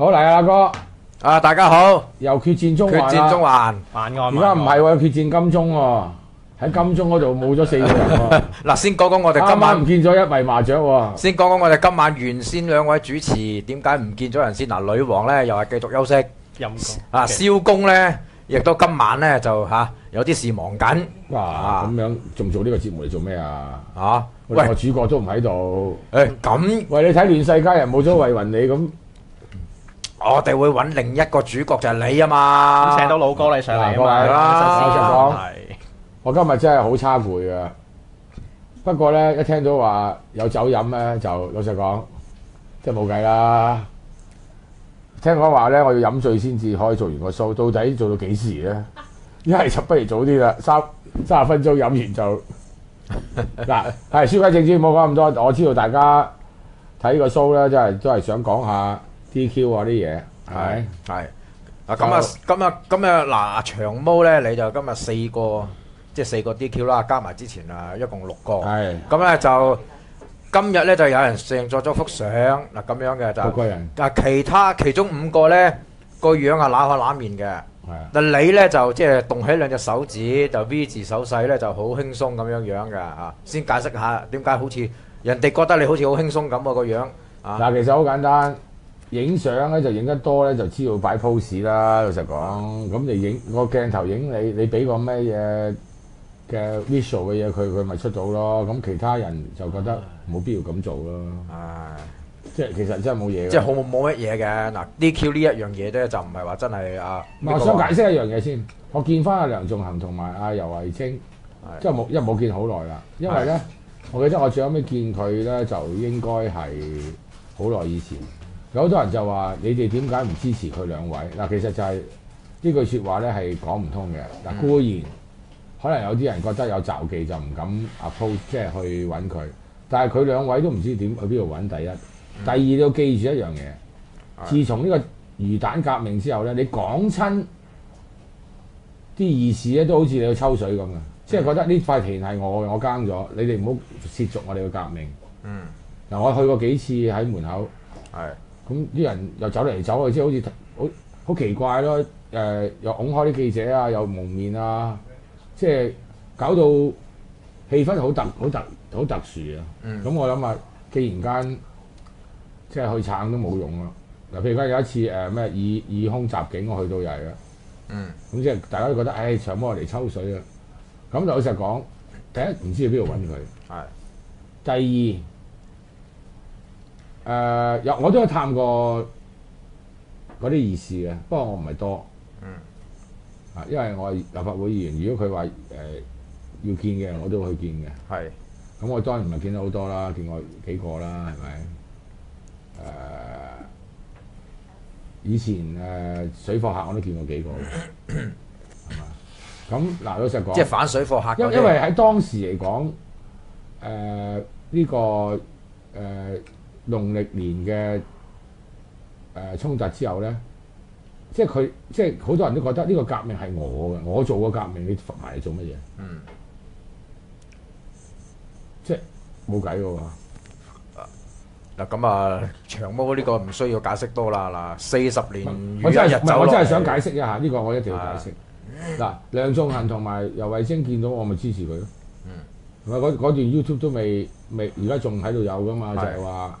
好嚟啊，阿哥，啊，大家好，又決戰中決環啦。戰中環，晚安。而家唔係喎，決戰金鐘喎，喺金鐘嗰度冇咗四個人喎，嗱，先講講我哋今晚唔見咗一圍麻雀喎。先講講我哋今晚原先兩位主持點解唔見咗人先？嗱，女王咧又係繼續休息，陰公啊，蕭公咧亦都今晚咧就嚇有啲事忙緊，哇，啊。咁樣仲做呢個節目嚟做咩啊？啊，我哋個喂，主角都唔喺度。誒咁。喂，你睇亂世佳人冇咗慧雲你咁，我哋會揾另一個主角就係你啊嘛，請到老哥你上嚟啦新鮮講係我今日真係好差攰噶。不過咧，一聽到話有酒飲咧，就老實講，即係冇計啦。聽講話咧，我要飲醉先至可以做完個 show，到底做到幾時咧？一係就不如早啲啦，三三十分鐘飲完就 嗱，係書歸正傳，唔好講咁多。我知道大家睇個 show 咧，真係都係想講下 DQ 啊啲嘢，係咪？係。啊，咁啊，今日今日嗱長毛咧，你就今日四個，即係四個 DQ 啦，加埋之前啊，一共六個。係。咁咧就今日咧就有人上作咗幅相嗱咁樣嘅就，六個人。啊其他其中五個咧個樣啊揦下揦面嘅，但你咧就即係動起兩隻手指就 V 字手勢咧就好輕鬆咁樣樣嘅啊，先解釋下點解好似人哋覺得你好似好輕鬆咁啊個樣啊，嗱，其實好簡單，影相咧就影得多咧就知道擺 pose 啦。老實講，咁你影個鏡頭影你，你俾個咩嘢嘅 visual 嘅嘢佢，佢咪出到咯。咁其他人就覺得冇必要咁做咯。唉。即係其實真係冇嘢。即係好冇冇乜嘢嘅嗱，DQ 呢一樣嘢咧就唔係話真係啊，我想解釋一樣嘢先。我見翻阿梁仲恒同埋阿尤慧清，即係冇，因為冇見好耐啦。因為咧，我記得我最後尾見佢咧，就應該係好耐以前。有好多人就話：你哋點解唔支持佢兩位？嗱，其實就係、呢句説話咧係講唔通嘅。嗱，嗯固然可能有啲人覺得有詐忌就唔敢 approach，即係去揾佢。但係佢兩位都唔知點去邊度揾。第一，第二你要記住一樣嘢。自從呢個魚蛋革命之後咧，你講親啲義士咧，都好似你去抽水咁嘅，即係覺得呢塊田係我嘅，我耕咗，你哋唔好涉足我哋嘅革命。嗯嗱，我去過幾次喺門口，係咁啲人又走嚟走去，即係好似好好奇怪咯。誒、又拱開啲記者啊，又蒙面啊，即係搞到氣氛好特好特好特殊啊！嗯咁、我諗啊，既然間即係去撐都冇用啦。嗱，譬如講有一次誒咩、以以空襲警，我去到又係啦。嗯咁即係大家都覺得，唉、長毛嚟抽水啊！咁就老實講，第一唔知去邊度揾佢，係第二誒有、我都有探過嗰啲議事嘅，不過我唔係多。嗯啊，因為我係立法會議員，如果佢話誒要見嘅，我都會去見嘅。係咁我當然唔係見到好多啦，見過幾個啦，係咪？誒、以前誒、水貨客我都見過幾個嘅，係嘛？咁嗱，老實講，即係反水貨客因因為喺當時嚟講，誒、呢、個誒、農曆年嘅誒、衝突之後咧，即係佢即係好多人都覺得呢個革命係我嘅，我做個革命，你伏埋嚟做乜嘢？嗯即係冇計嘅喎。嗱咁啊長毛呢個唔需要解釋多啦嗱，四十年我真係日走落我真係想解釋一下，呢、個我一定要解釋。嗱、梁仲恒同埋尤慧晶見到我咪支持佢咯。嗯同埋嗰嗰段 YouTube 都未未，而家仲喺度有噶嘛？就係係話，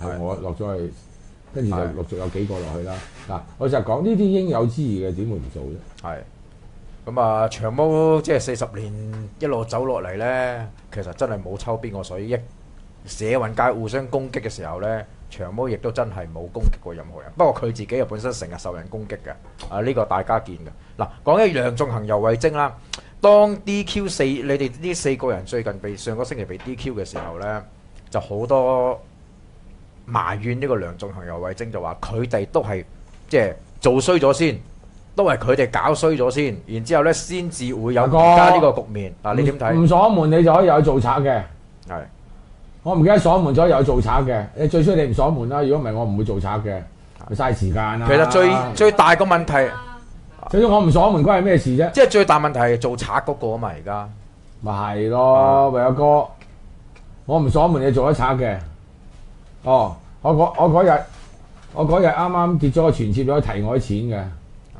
係係我落咗去，跟住就係陸續有幾個落去啦。嗱，我就講呢啲應有之義嘅，點會唔做啫？係。咁啊，長毛即係四十年一路走落嚟咧，其實真係冇抽邊個水。一社運界互相攻擊嘅時候咧，長毛亦都真係冇攻擊過任何人。不過佢自己又本身成日受人攻擊嘅，啊呢、個大家見嘅。嗱，講起梁仲恒、游蕙禎啦，當 DQ 四你哋呢四個人最近被上個星期被 DQ 嘅時候咧，就好多埋怨呢個梁仲恒、游蕙禎，就話佢哋都係即係做衰咗先，都係佢哋搞衰咗先，然之後呢，先至會有而家呢個局面。嗱，你點睇？唔鎖門你就可以有做賊嘅。係我唔記得鎖門咗有做賊嘅，你最衰你唔鎖門啦。如果唔係我唔會做賊嘅，咪嘥時間啦。其實最最大個問題，最衰我唔鎖門關係咩事啫？即係最大問題係做賊嗰個啊嘛，而家咪係咯，唯有哥，我唔鎖門你做咗賊嘅。哦，我嗰我嗰日我嗰日啱啱跌咗個存摺咗提我啲錢嘅，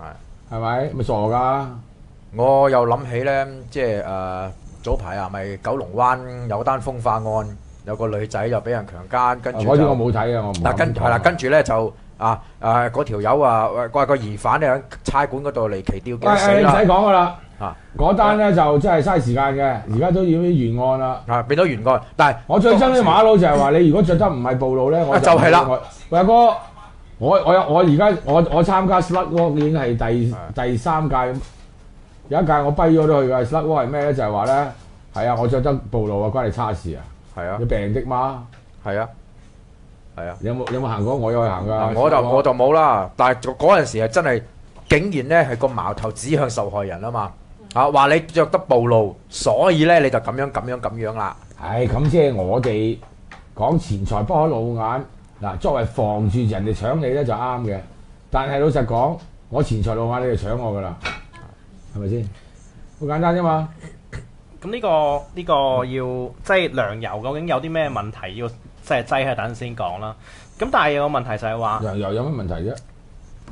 係。係咪？咪傻㗎？我又諗起呢，即係誒、呃早排啊，咪九龍灣有單風化案，有個女仔又俾人強姦，跟住嗰啲我冇睇啊，我唔嗱跟係啦，跟住呢就啊誒嗰條友啊，話個疑犯咧喺差館嗰度離奇吊頸死喂，誒唔啦使，講㗎啦啊。嗰單咧就真係嘥時間嘅，而家都要啲懸案啦。啊變咗原案，但係我最憎啲馬佬就係話你如果着得唔係暴露咧，我啊 就係啦我喂阿哥，我我有我而家我我參加 Slut Walk 已經係第第三屆，有一屆我跛咗都去㗎。Slut Walk 係咩咧？就係話咧，係啊，我着得暴露啊，關你叉事啊！係啊你病的嗎？係啊係啊。你有冇有冇行過？我有去行㗎。我就我就冇啦，但係嗰陣時係真係，竟然咧係個矛頭指向受害人啊嘛，啊話你着得暴露，所以咧你就咁樣咁樣咁樣啦，唉，咁即係我哋講錢財不可露眼。嗱，作為防住人哋搶你咧就啱嘅，但係老實講，我錢財露眼你就搶我㗎啦，係咪先？好簡單啫嘛。咁呢、個呢、個要即係糧油究竟有啲咩問題要即係擠喺等陣先講啦。咁但係有個問題就係話又又有乜問題啫？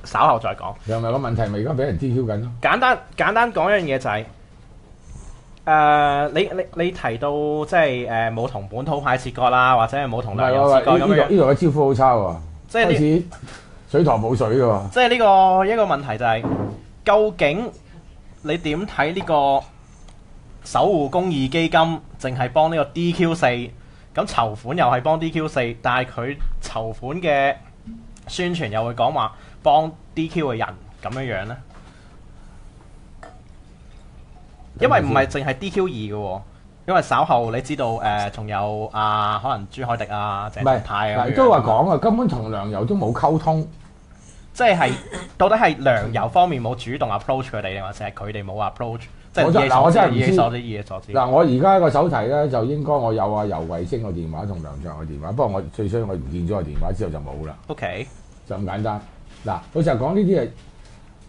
稍後再講。又咪個問題咪而家俾人 DQ 緊咯？簡單簡單講一樣嘢就係、誒、你你你提到即係誒冇同本土派切割啦，或者係冇同糧係喎，油切割咁樣，呢呢度嘅招呼好差喎，即係呢開始水塘冇水嘅喎。即係呢個一個問題就係、究竟你點睇呢個守護公義基金，淨係幫呢個 DQ 四，咁籌款又係幫 DQ 四，但係佢籌款嘅宣傳又會講話幫 DQ 嘅人咁樣樣咧？因為唔係淨係 DQ 二嘅喎，因為稍後你知道誒，仲、有啊，可能朱海迪啊、鄭泰啊都話講啊，根本同糧油都冇溝通。即係到底係糧油方面冇主動 approach 佢哋，定還是係佢哋冇 approach？即係嗱我真係唔知。嗱，我而家個手提咧就應該我有啊游蕙禎個電話同梁卓嘅電話，不過我最衰我唔見咗個電話之後就冇啦，OK，就咁簡單。嗱，老實講呢啲係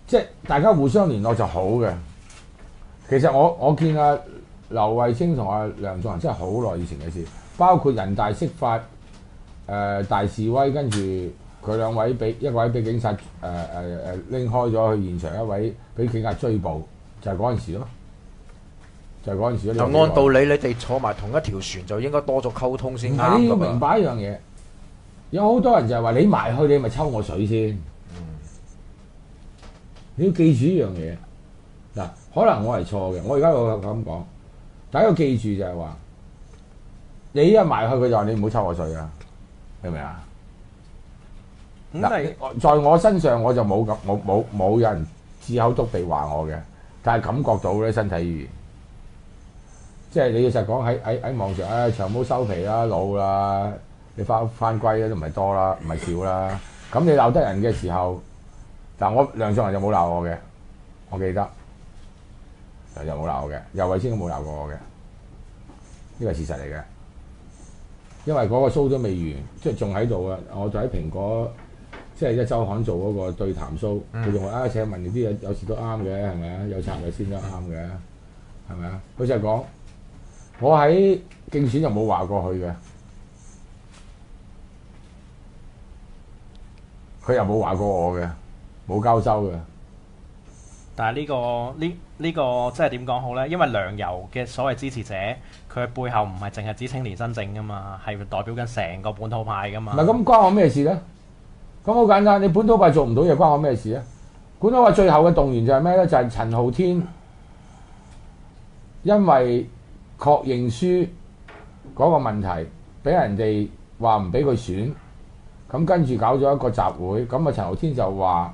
即係大家互相聯絡就好嘅。其實我我見阿劉慧卿同阿梁仲恒真係好耐以前嘅事，包括人大釋法誒、呃大示威，跟住佢兩位俾一位俾警察誒誒誒拎開咗去現場，一位俾警察追捕，就係嗰陣時咯，就係嗰陣時就咯。按道理你哋坐埋同一條船就應該多咗溝通先啱你。要明白一樣嘢，有好多人就係話你埋去你咪抽我水先。你要記住一樣嘢，嗱，可能我係錯嘅，我而家我咁講，大家要記住就係話，你一埋去佢就話你唔好抽我水啊，明唔明啊？在我身上我就冇咁冇冇冇人指口篤鼻話我嘅，但係感覺到咧身體語言，即係你要實講喺喺喺網上啊，長毛收皮啦，老啦，你翻翻歸咧都唔係多啦，唔係少啦。咁你鬧得人嘅時候，嗱我梁頌恆就冇鬧我嘅，我記得又冇鬧我嘅，游蕙禎都冇鬧過我嘅，呢個係事實嚟嘅。因為嗰個 show 都未完，即係仲喺度啊！我就喺蘋果即係一週刊做嗰個對談 show，佢仲話啊請問你啲嘢有時都啱嘅，係咪啊？有策略先得啱嘅，係咪啊？佢就係講我喺競選就冇話過佢嘅，佢又冇話過我嘅，冇交收嘅。但係呢、個呢呢、個即係點講好呢？因為梁油嘅所謂支持者，佢背後唔係淨係指青年新政噶嘛，係代表緊成個本土派噶嘛。唔係咁關我咩事咧？咁好簡單，你本土派做唔到嘢，關我咩事啊？本土派最後嘅動員就係咩咧？就係、陳浩天因為確認書嗰個問題，俾人哋話唔俾佢選，咁跟住搞咗一個集會，咁啊陳浩天就話：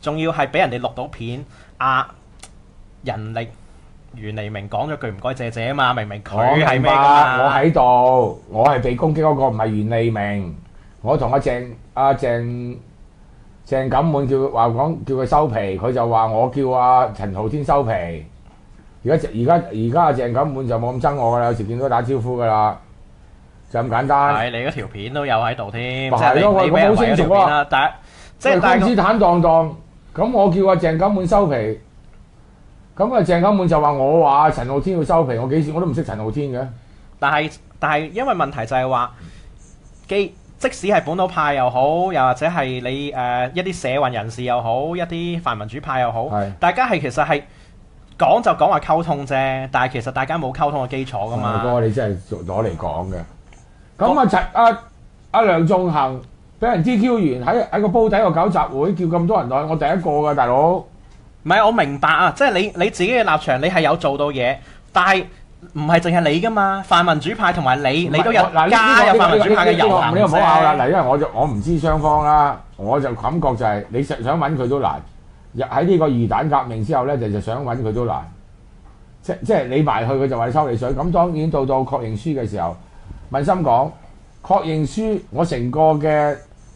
仲要係俾人哋錄到片啊！人力袁黎明講咗句唔該謝謝啊嘛，明明佢我係咩我？喺度，我係被攻擊嗰個，唔係袁黎明。我同阿鄭阿鄭鄭錦滿叫話講叫佢收皮，佢就話我叫阿陳浩天收皮。而家而家而家阿鄭錦滿就冇咁憎我噶啦，有時見到打招呼噶啦，就咁簡單。係你嗰條片都有喺度添，咪即係你你俾人圍嗰條片啦，但係即係喂但係公司坦蕩蕩，咁我叫阿鄭錦滿收皮，咁啊鄭錦滿就話我話陳浩天要收皮，我幾時我都唔識陳浩天嘅。但係但係因為問題就係話，既即使係本土派又好，又或者係你誒、呃一啲社運人士又好，一啲泛民主派又好，大家係其實係講就講話溝通啫，但係其實大家冇溝通嘅基礎噶大嘛。哥，你真係攞嚟講嘅。咁啊，陳阿阿梁仲恒俾人 DQ 完喺喺個煲底度搞集會，叫咁多人來，我第一個㗎，大佬。唔係我明白啊，即係你你自己嘅立場，你係有做到嘢，但係唔係淨係你噶嘛，泛民主派同埋你，你都有加入泛民主派嘅遊行呢個唔好拗啦。啫。嗱，因為我就我唔知雙方啦，我就感覺就係你想想揾佢都難。入喺呢個魚蛋革命之後咧，就就想揾佢都難。即即係你埋去，佢就話你收你水。咁當然到到確認書嘅時候，問心講確認書，我成個嘅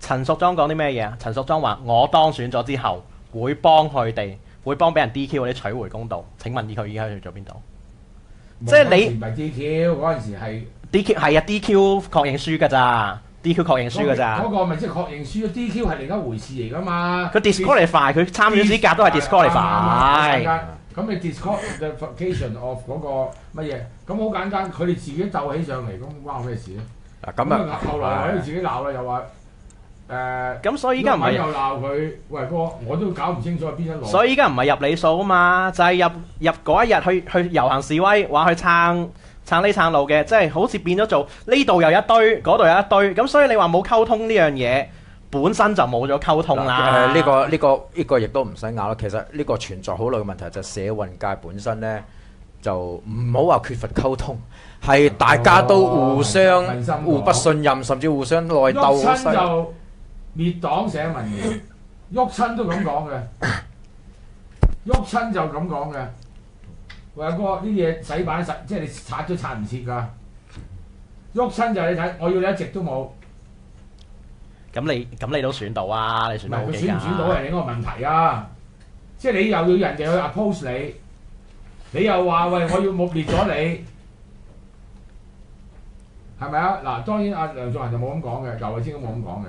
陳淑莊講啲咩嘢啊？陳淑莊話：我當選咗之後，會幫佢哋，會幫俾人 DQ 嗰啲取回公道。請問佢而家去咗邊度即係你唔係 DQ 嗰陣時係？DQ 係啊，DQ 確認書㗎咋，DQ 確認書㗎咋嗰。個咪即係確認書，DQ 係另一回事嚟㗎嘛。佢 disqualify，佢參與資格都係 disqualify。咁你 disqualification of 嗰個乜嘢？咁好簡單，佢哋自己鬥起上嚟，咁關我咩事咧？咁啊，後來我哋自己鬧啦，又話誒。咁所以依家唔係又鬧佢，喂哥，我都搞唔清楚係邊一路。所以依家唔係入你數啊嘛，就係、入入嗰一日去去遊行示威，話去撐撐呢撐路嘅，即係好似變咗做呢度又一堆，嗰度又一堆，咁所以你話冇溝通呢樣嘢，本身就冇咗溝通啦。誒呢個呢個呢個亦都唔使拗啦。其實呢個存在好耐嘅問題就係社運界本身呢，就唔好話缺乏溝通，係大家都互相互不信任，甚至互相內鬥滅黨寫文言，喐親都咁講嘅，喐親就咁講嘅。喂阿哥，呢啲嘢洗版實，即係你拆都拆唔切㗎。喐親就係你睇，我要你一直都冇。咁你咁你都選到啊，你選唔係佢到好幾選唔選到係另一個問題啊！即係你又要人哋去 oppose 你，你又話喂我要抹滅咗你，係咪啊？嗱，當然阿梁頌恆就冇咁講嘅，劉慧卿都冇咁講嘅。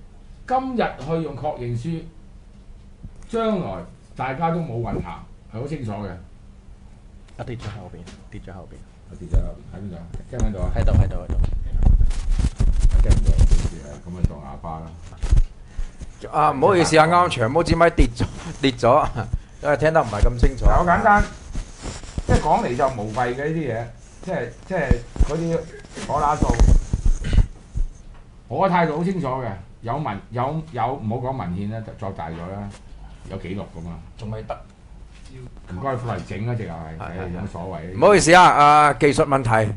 今日去用確認書，將來大家都冇運行，係好清楚嘅。啊跌咗喺後邊，跌咗後邊，我跌咗喺邊度？聽唔聽到啊？喺度喺度喺度。聽唔到，對住誒咁樣當啞巴啦。啊，唔好意思啊，啱啱長毛支咪跌咗 跌咗，因為聽得唔係咁清楚。好簡單，即係講嚟就無謂嘅呢啲嘢，即係即係嗰啲可打數。我嘅態度好清楚嘅，有文有有唔好講文獻啦，作大咗啦，有記錄噶嘛。仲未得。唔該，副嚟整啊，直頭係，有乜所謂？唔好意思啊，啊技術問題，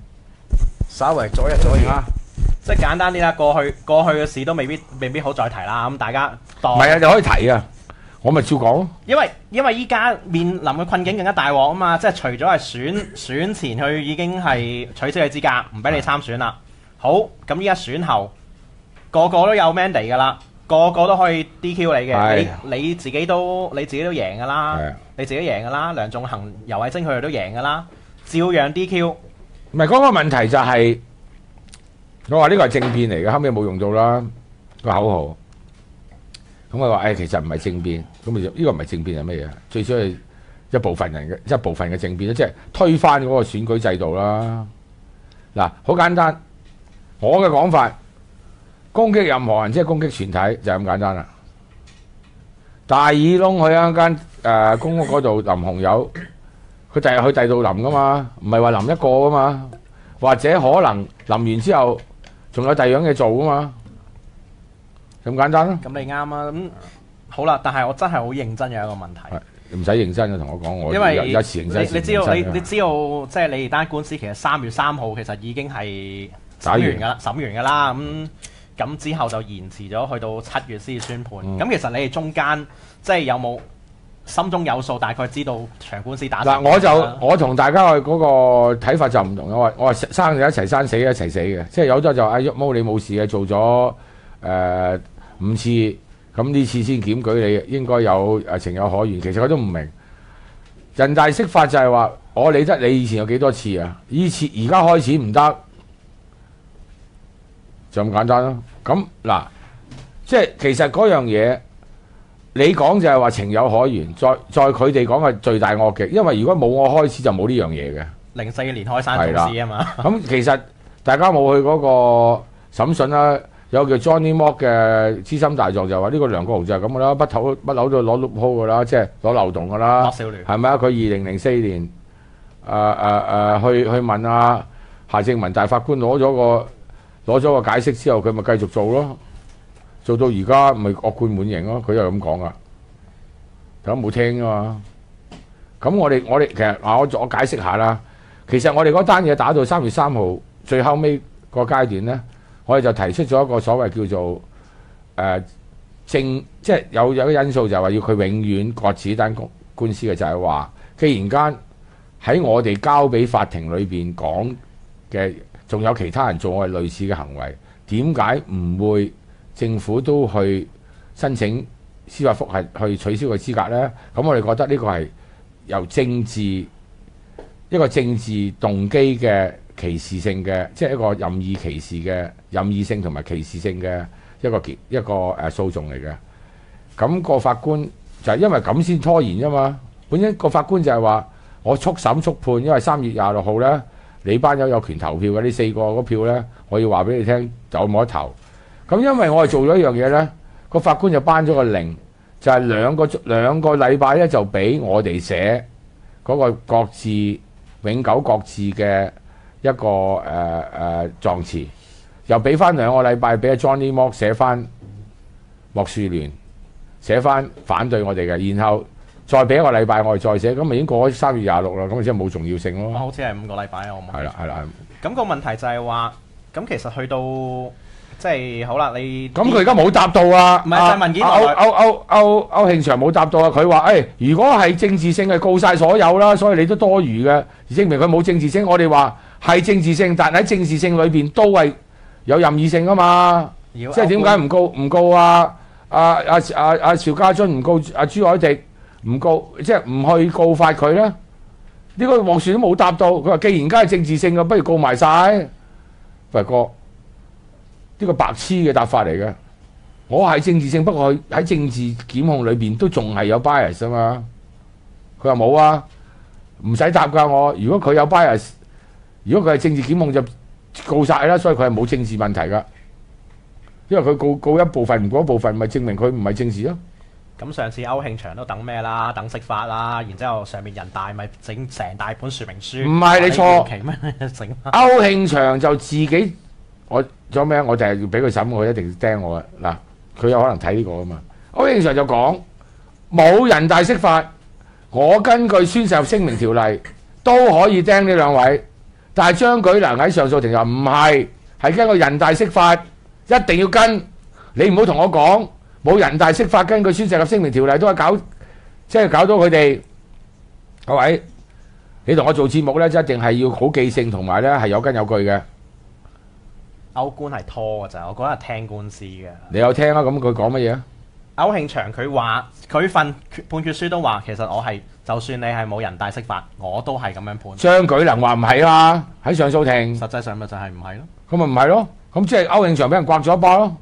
稍為左一左二。啊，即係簡單啲啦，過去過去嘅事都未必未必好再提啦。咁大家當唔係啊，你可以提啊，我咪照講咯。因為因為依家面臨嘅困境更加大鑊啊嘛，即係除咗係選選前佢已經係取消你資格，唔俾你參選啦。好，咁依家選後個個都有 mandate 噶啦，個個都可以 DQ 你嘅，你你自己都你自己都贏噶啦你自己贏噶啦，梁仲恒、游蕙禎佢哋都贏噶啦，照樣 DQ。唔係嗰個問題就係、我話呢個係政變嚟嘅，後尾冇用到啦個口號。咁我話誒，其實唔係政變，咁咪呢個唔係政變係乜嘢？最少係一部分人嘅一部分嘅政變即係推翻嗰個選舉制度啦。嗱，好簡單，我嘅講法，攻擊任何人即係攻擊全體，就係咁簡單啦。大耳窿去一間誒公屋嗰度淋紅油。佢第日去第二度淋噶嘛，唔係話淋一個噶嘛，或者可能淋完之後仲有第二樣嘢做噶嘛，咁簡單咯，咁你啱啊，咁好啦，但係我真係好認真有一個問題。唔使認真嘅同我講，我因為有有時認真，你你知道你你知道即係你哋單官司其實三月三號其實已經係審完完㗎啦，審完㗎啦，咁咁之後就延遲咗去到七月先至宣判。嗯咁、其實你哋中間即係有冇心中有數，大概知道長官司打嗱，我就我同大家嘅嗰個睇法就唔同嘅，我我話生就一齊生，死一齊死嘅，即係有咗就阿喐毛你冇事嘅，做咗誒、呃五次，咁呢次先檢舉你，應該有誒情有可原。其實我都唔明，人大釋法就係話我理得你以前有幾多次啊？以前而家開始唔得，就咁簡單咯。咁嗱，即係其實嗰樣嘢。你講就係話情有可原，再再佢哋講係最大惡極，因為如果冇我開始就冇呢樣嘢嘅。零四年開山造市啊嘛，咁其實大家冇去嗰個審訊啦，有個叫 Johnny Mock 嘅資深大狀就話呢個梁國雄就係咁噶啦，不頭不扭都攞 loop hole 噶啦，即係攞漏洞噶啦係咪啊？佢二零零四年誒誒誒去去問啊夏正文大法官攞咗個攞咗個解釋之後，佢咪繼續做咯。做到而家咪惡貫滿盈咯，佢又咁講噶，大家冇聽啊嘛。咁我哋我哋其實啊，我我解釋下啦。其實我哋嗰單嘢打到三月三號最後尾個階段呢，我哋就提出咗一個所謂叫做誒、呃、正，即係有有個因素就係話要佢永遠擱此單官官司嘅，就係話既然間喺我哋交俾法庭裏邊講嘅，仲有其他人做我哋類似嘅行為，點解唔會？政府都去申請司法覆核去取消佢資格呢。咁我哋覺得呢個係由政治一個政治動機嘅歧視性嘅，即係一個任意歧視嘅任意性同埋歧視性嘅一個結一個誒訴訟嚟嘅。咁、個法官就係因為咁先拖延啫嘛。本身個法官就係話我速審速判，因為三月廿六號呢，你班友有權投票嘅，呢四個嗰票呢，我要話俾你聽，就冇得投。咁因為我係做咗一樣嘢呢，個法官就頒咗個令，就係、兩個兩個禮拜咧就俾我哋寫嗰個各自永久各自嘅一個誒誒、呃呃、狀詞，又俾翻兩個禮拜俾阿 Johnny Mok，寫翻莫樹聯寫翻反對我哋嘅，然後再俾一個禮拜我哋再寫，咁咪已經過咗三月廿六啦，咁咪即係冇重要性咯。好似係五個禮拜啊，我冇。係啦係啦，咁個問題就係話，咁其實去到即係好啦，你咁佢而家冇答到啊！唔係文件啊內歐歐歐歐歐慶祥冇答到啊！佢話誒，如果係政治性，係告晒所有啦，所以你都多餘嘅，而證明佢冇政治性。我哋話係政治性，但喺政治性裏邊都係有任意性啊嘛。即即係點解唔告唔告啊？阿阿阿阿！邵家臻唔告啊朱海迪唔告，即係唔去告發佢啦？呢、個黃樹都冇答到。佢話既然家係政治性嘅，不如告埋晒。喂哥，呢個白痴嘅答法嚟嘅。我係政治性，不過喺政治檢控裏邊都仲係有 bias 啊嘛。佢話冇啊，唔使答㗎我。如果佢有 bias，如果佢係政治檢控就告晒啦，所以佢係冇政治問題㗎。因為佢告告一部分唔告一部分，咪證明佢唔係政治咯。咁上次歐慶祥都等咩啦？等釋法啦，然之後上面人大咪整成大本說明書。唔係你錯話期咩 整啊？歐慶祥就自己，我做咩？我就係要俾佢審，我一定要釘我啊！嗱，佢有可能睇呢個啊嘛。歐慶祥就講冇人大釋法，我根據宣誓聲明條例都可以釘呢兩位，但係張舉能喺上訴庭又唔係，係根據人大釋法，一定要跟。你唔好同我講冇人大釋法，根據宣誓及聲明條例都係搞，即係搞到佢哋各位。你同我做節目咧，一定係要好記性，同埋咧係有根有據嘅。歐官係拖㗎咋，我覺得係聽官司嘅。你有聽啊？咁佢講乜嘢啊？歐慶祥佢話佢份判決書都話，其實我係就算你係冇人大釋法，我都係咁樣判。張舉能話唔係啊，喺上訴庭，實際上咪就係唔係咯？咁咪唔係咯？咁即係歐慶祥俾人刮咗一巴咯。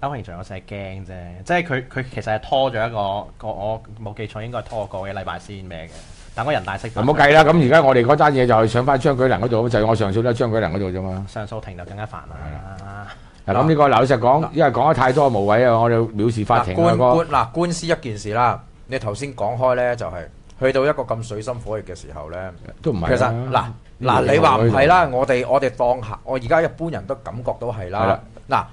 歐慶祥我成日驚啫，即係佢佢其實係拖咗一個個我冇記錯應該係拖個幾禮拜先咩嘅。但我人大釋法唔好計啦，咁而家我哋嗰單嘢就係上翻張舉能嗰度，就係我上訴都係張舉能嗰度啫嘛。上訴庭就更加煩啦。嗱咁呢個嗱老實講，因為講得太多無謂啊，我哋藐視法庭啊官。官嗱官司一件事啦，你頭先講開咧就係、去到一個咁水深火熱嘅時候咧，都唔係其實啊嗱嗱你話唔係啦，我哋我哋當下我而家一般人都感覺到係啦。嗱，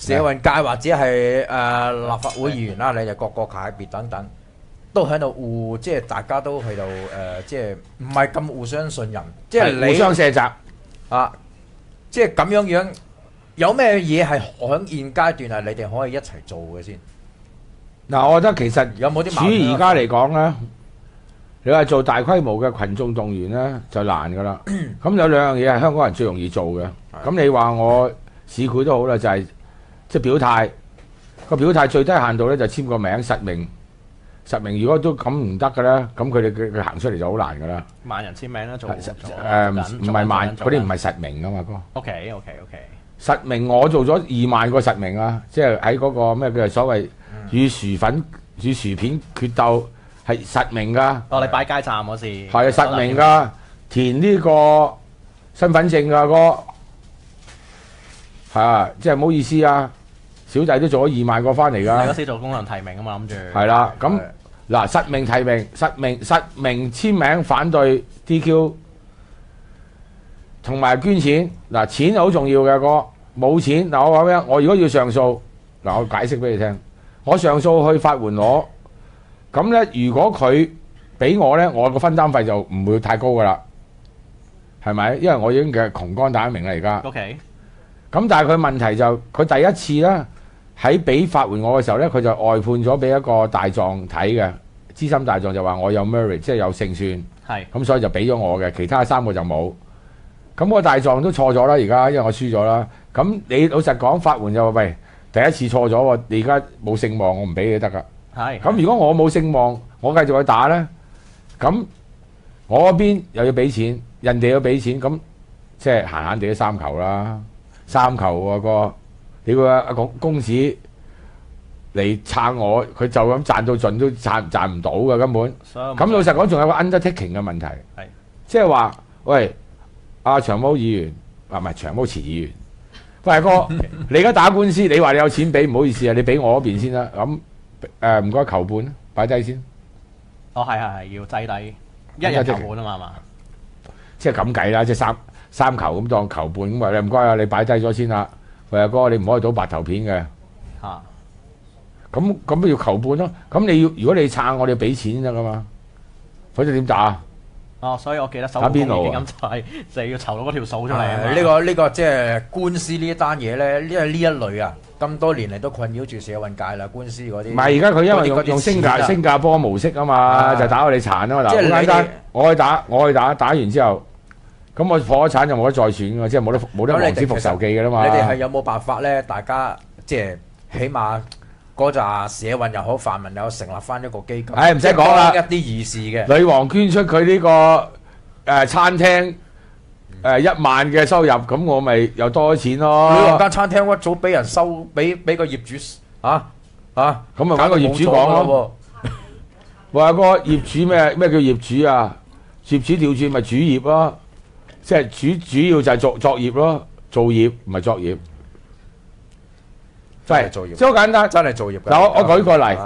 社運界或者係誒、呃立法會議員啦，你哋各個界別等等，都喺度互即係大家都喺度誒，即係唔係咁互相信任，即係互相卸責。啊，即係咁樣樣，有咩嘢係喺現階段係你哋可以一齊做嘅先？嗱，我覺得其實有冇啲矛處盾啊於而家嚟講咧，你話做大規模嘅群眾動員咧就難噶啦。咁有兩樣嘢係香港人最容易做嘅。咁你話我市區都好啦，就係即係表態。個表態最低限度咧就簽個名實名。實名如果都咁唔得嘅咧，咁佢哋佢佢行出嚟就好難噶啦。萬人簽名啦，做唔唔係萬嗰啲唔係。係實名噶嘛哥。OK OK OK，實名我做咗二萬個實名啊，即係喺嗰個咩叫所謂與薯粉與薯片決鬥係實名噶，哦，你擺街站嗰時係啊實名噶，填呢個身份證噶哥，係啊，即係唔好意思啊，小弟都做咗二萬個翻嚟你嗰噶，時做功能提名啊嘛，諗住係啦，咁嗱實名提名、實名實名簽名反對 DQ，同埋捐錢嗱，錢好重要嘅哥，冇錢嗱我話咩？我如果要上訴嗱，我解釋俾你聽，我上訴去法援攞，咁咧如果佢俾我咧，我個分擔費就唔會太高噶啦，係咪？因為我已經嘅窮光打明啦而家。OK，咁但係佢問題就佢第一次咧喺俾法援我嘅時候咧，佢就外判咗俾一個大狀睇嘅資深大狀，就話我有 merit，即係有勝算，係咁所以就俾咗我嘅，其他三個就冇。咁個大狀都錯咗啦，而家因為我輸咗啦。咁你老實講，法援就話喂，第一次錯咗喎，你而家冇勝望，我唔俾你得㗎。係咁如果我冇勝望，我繼續去打咧，咁我嗰邊又要俾錢，人哋要俾錢，咁即係閒閒地都三球啦，三球喎、個，你個阿公公司嚟撐我，佢就咁賺到盡都賺賺唔到嘅根本。咁老實講，仲有個 undertaking 嘅問題，係。即係話，喂，阿長毛議員，啊唔係長毛池議員，喂哥，你而家打官司，你話你有錢俾，唔好意思啊，你俾我嗰邊先啦。咁誒唔該球半，擺低先，哦係係係要擠低一人球半啊嘛係嘛，即係咁計啦，即係三三球咁當球半咁話你唔該啊，你擺低咗先啦。喂阿哥，你唔可以賭白頭片嘅，嚇咁咁咪要求半咯。咁你要如果你撐我哋俾錢先得噶嘛，否則點打啊？哦，所以我記得手打邊爐啊工已經咁就係就係要籌到嗰條數出嚟呢個呢個即係官司呢一單嘢咧，因為呢一類啊，咁多年嚟都困擾住社運界啦，官司嗰啲。唔係而家佢因為嗰啲嗰啲用用新加新加坡模式啊嘛，啊就打我哋殘啊嘛。嗱，好簡單，我去打，我去打，打完之後，咁我破咗產就冇得再選㗎，即係冇得冇得咁你哋王子復仇記㗎啦嘛。你哋係有冇辦法咧？大家即係起碼嗰扎社運又好，泛民又好，成立翻一個基金。唉唔使講啦一啲義事嘅。女王捐出佢呢、個誒、呃餐廳誒、一萬嘅收入，咁我咪又多咗錢女王咯。間餐廳屈早俾人收，俾俾個業主啊啊，咁咪揾個業主講咯。話個業主咩咩叫業主啊？業主調轉咪主業咯，即係主主要就係作作業咯，做業唔係作業。真係做業。即係好簡單。真係做業。嗱我我舉個例。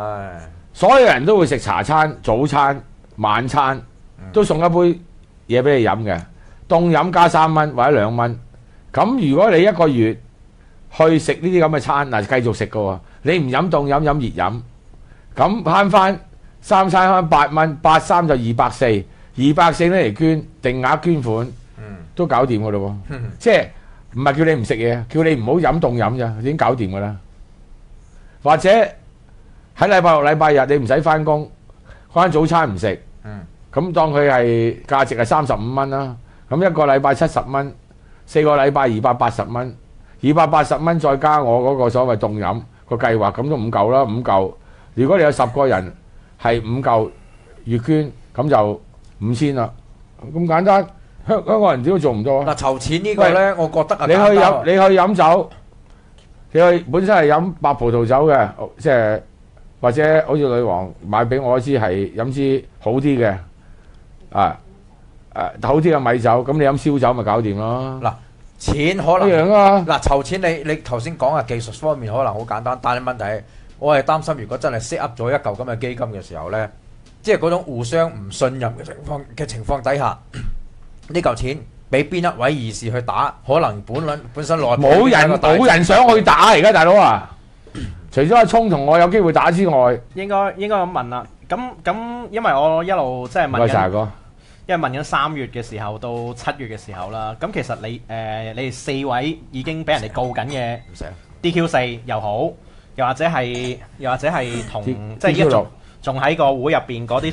所有人都會食茶餐、早餐、晚餐，都送一杯嘢俾你飲嘅，凍飲加三蚊或者兩蚊。咁如果你一個月去食呢啲咁嘅餐，嗱繼續食嘅喎，你唔飲凍飲飲熱飲，咁慳翻三餐慳八蚊，八三就二百四，二百四咧嚟捐定額捐款，嗯都搞掂噶咯喎。嗯即係唔係叫你唔食嘢，叫你唔好飲凍飲咋，已經搞掂噶啦。或者喺禮拜六、禮拜日你唔使翻工，嗰間早餐唔食，嗯咁當佢係價值係三十五蚊啦。咁一個禮拜七十蚊，四個禮拜二百八十蚊，二百八十蚊再加我嗰個所謂凍飲個計劃，咁都五嚿啦，五嚿。如果你有十個人係五嚿月捐，咁就五千啦。咁簡單，香香港人點都做唔到啊！嗱，籌錢呢個咧，我覺得啊，你去簡單飲你去飲酒，你去本身係飲白葡萄酒嘅，即係或者好似女王買俾我一支係飲支好啲嘅，啊誒好啲嘅米酒，咁你飲燒酒咪搞掂咯，錢可一能樣啊！嗱籌錢你你頭先講嘅技術方面可能好簡單，但係問題我係擔心，如果真係 set up 咗一嚿咁嘅基金嘅時候咧，即係嗰種互相唔信任嘅情況嘅情況底下，呢嚿錢俾邊一位義士去打，可能本撚本身內冇人冇人想去打而家大佬啊！除咗阿聰同我有機會打之外，應該應該咁問啦。咁咁，因為我一路即係唔問因為問緊三月嘅時候到七月嘅時候啦。咁其實你誒、呃你哋四位已經俾人哋告緊嘅 DQ 四又好，又或者係又或者係同即係一仲仲喺個會入邊嗰啲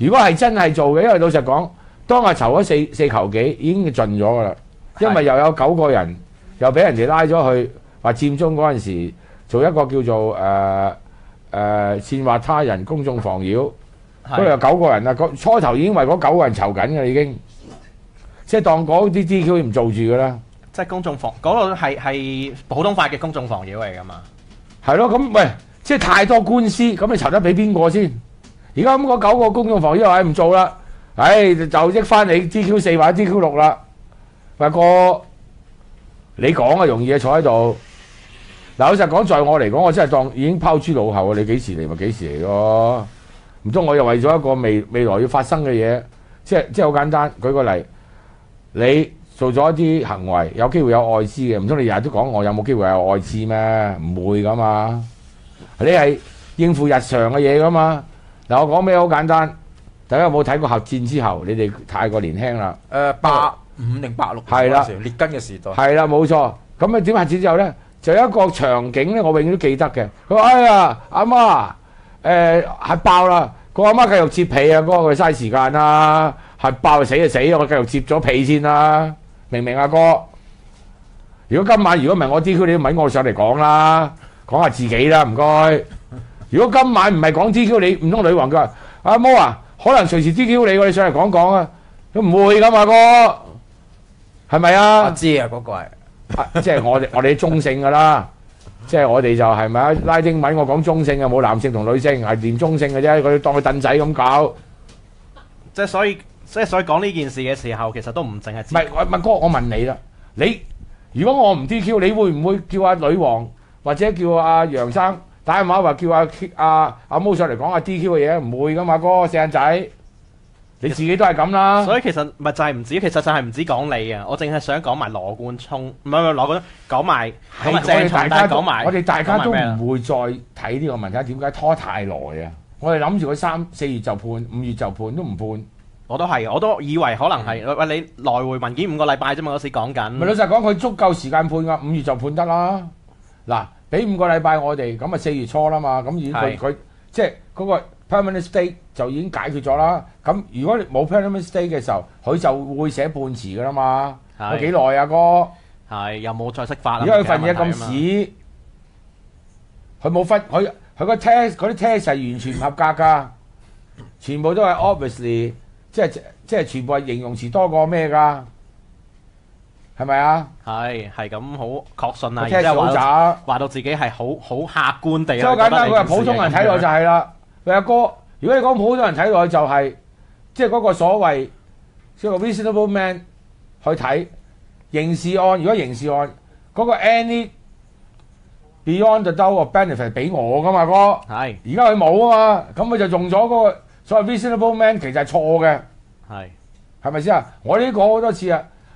如果係真係做嘅，因為老實講，當日籌咗四四球幾已經盡咗㗎啦，因為又有九個人又俾人哋拉咗去話佔中嗰陣時做一個叫做誒誒、呃呃煽惑他人公眾妨擾。嗰度有九個人啦，嗰初頭已經為嗰九個人籌緊嘅啦，已經，即係當嗰啲 DQ 唔做住嘅啦，即係公眾防嗰個係係普通法嘅公眾防擾嚟噶嘛？係咯，咁喂，即係太多官司，咁你籌得俾邊個先？而家咁嗰九個公眾防擾話唔做啦，唉，就益翻你 DQ 四或者 DQ 六啦，喂哥，你講啊容易啊，坐喺度。嗱，老實講，在我嚟講，我真係當已經拋諸腦後啊！你幾時嚟咪幾時嚟咯？唔通我又為咗一個未未來要發生嘅嘢，即係即係好簡單。舉個例，你做咗一啲行為，有機會有愛滋嘅，唔通你日日都講我有冇機會有愛滋咩？唔會噶嘛。你係應付日常嘅嘢噶嘛。嗱，我講咩好簡單，大家有冇睇過核戰之後？你哋太過年輕啦。誒八五定八六係啦列根嘅時代，係啦，冇錯。咁啊點核戰之後咧，就有一個場景咧，我永遠都記得嘅。佢話：哎呀，阿媽，誒、核爆啦！個阿媽繼續接被啊，哥，佢嘥時間啦。核爆死就死，我繼續接咗被先啦。明唔明啊，哥？如果今晚如果唔係我 DQ 你，都唔揾我上嚟講啦，講下自己啦，唔該。如果今晚唔係講 DQ 你，唔通女王佢話阿毛啊，可能隨時 DQ 你，我哋上嚟講講啊，都唔會噶嘛，哥，係咪啊？我知啊，嗰個係。啊即係我哋 我哋中性噶啦，即係我哋就係咪啊？拉丁文我講中性嘅，冇男性同女性，係練中性嘅啫。佢當佢凳仔咁搞，即係所以即係所以講呢件事嘅時候，其實都唔淨係唔係哥，我問你啦，你如果我唔 DQ，你會唔會叫阿女王或者叫阿楊生打電話話叫阿阿阿毛上嚟講下 DQ 嘅嘢？唔會噶嘛，哥四眼仔，你自己都係咁啦。所以其實咪就係唔止，其實就係唔止講你啊！我淨係想講埋羅冠聰，唔係唔係羅冠聰，講埋講埋講埋，我哋大家都唔會再睇呢個問題，點解拖太耐啊？我哋諗住佢三四月就判，五月就判都唔判。我都係，我都以為可能係喂你來回文件五個禮拜啫嘛，嗰時講緊。咪老實講，佢足夠時間判噶，五月就判得啦。嗱，俾五個禮拜我哋，咁啊四月初啦嘛，咁已經佢佢即係嗰個 permanent stay 就已經解決咗啦。咁如果你冇 permanent stay 嘅時候，佢就會寫半詞噶啦嘛。係有幾耐啊，哥？係又冇再釋法啦。而家佢份嘢咁屎，佢冇分佢佢個 test 嗰啲 test 係完全唔合格㗎，全部都係 obviously，即係即係全部係形容詞多過咩㗎？係咪啊？係係咁好確信啊！個而家 test 好話到渣，話到自己係好好客觀地。即係好簡單。佢話普通人睇落就係啦。喂阿哥，如果你講普通人睇落去就係、即係嗰個所謂即係個 reasonable man 去睇，刑事案如果刑事案嗰、個 any beyond the doubt of benefit 俾我噶嘛哥，係而家佢冇啊嘛，咁佢就用咗嗰個所謂 reasonable man 其實係錯嘅。係係咪先啊？我呢啲講好多次啊！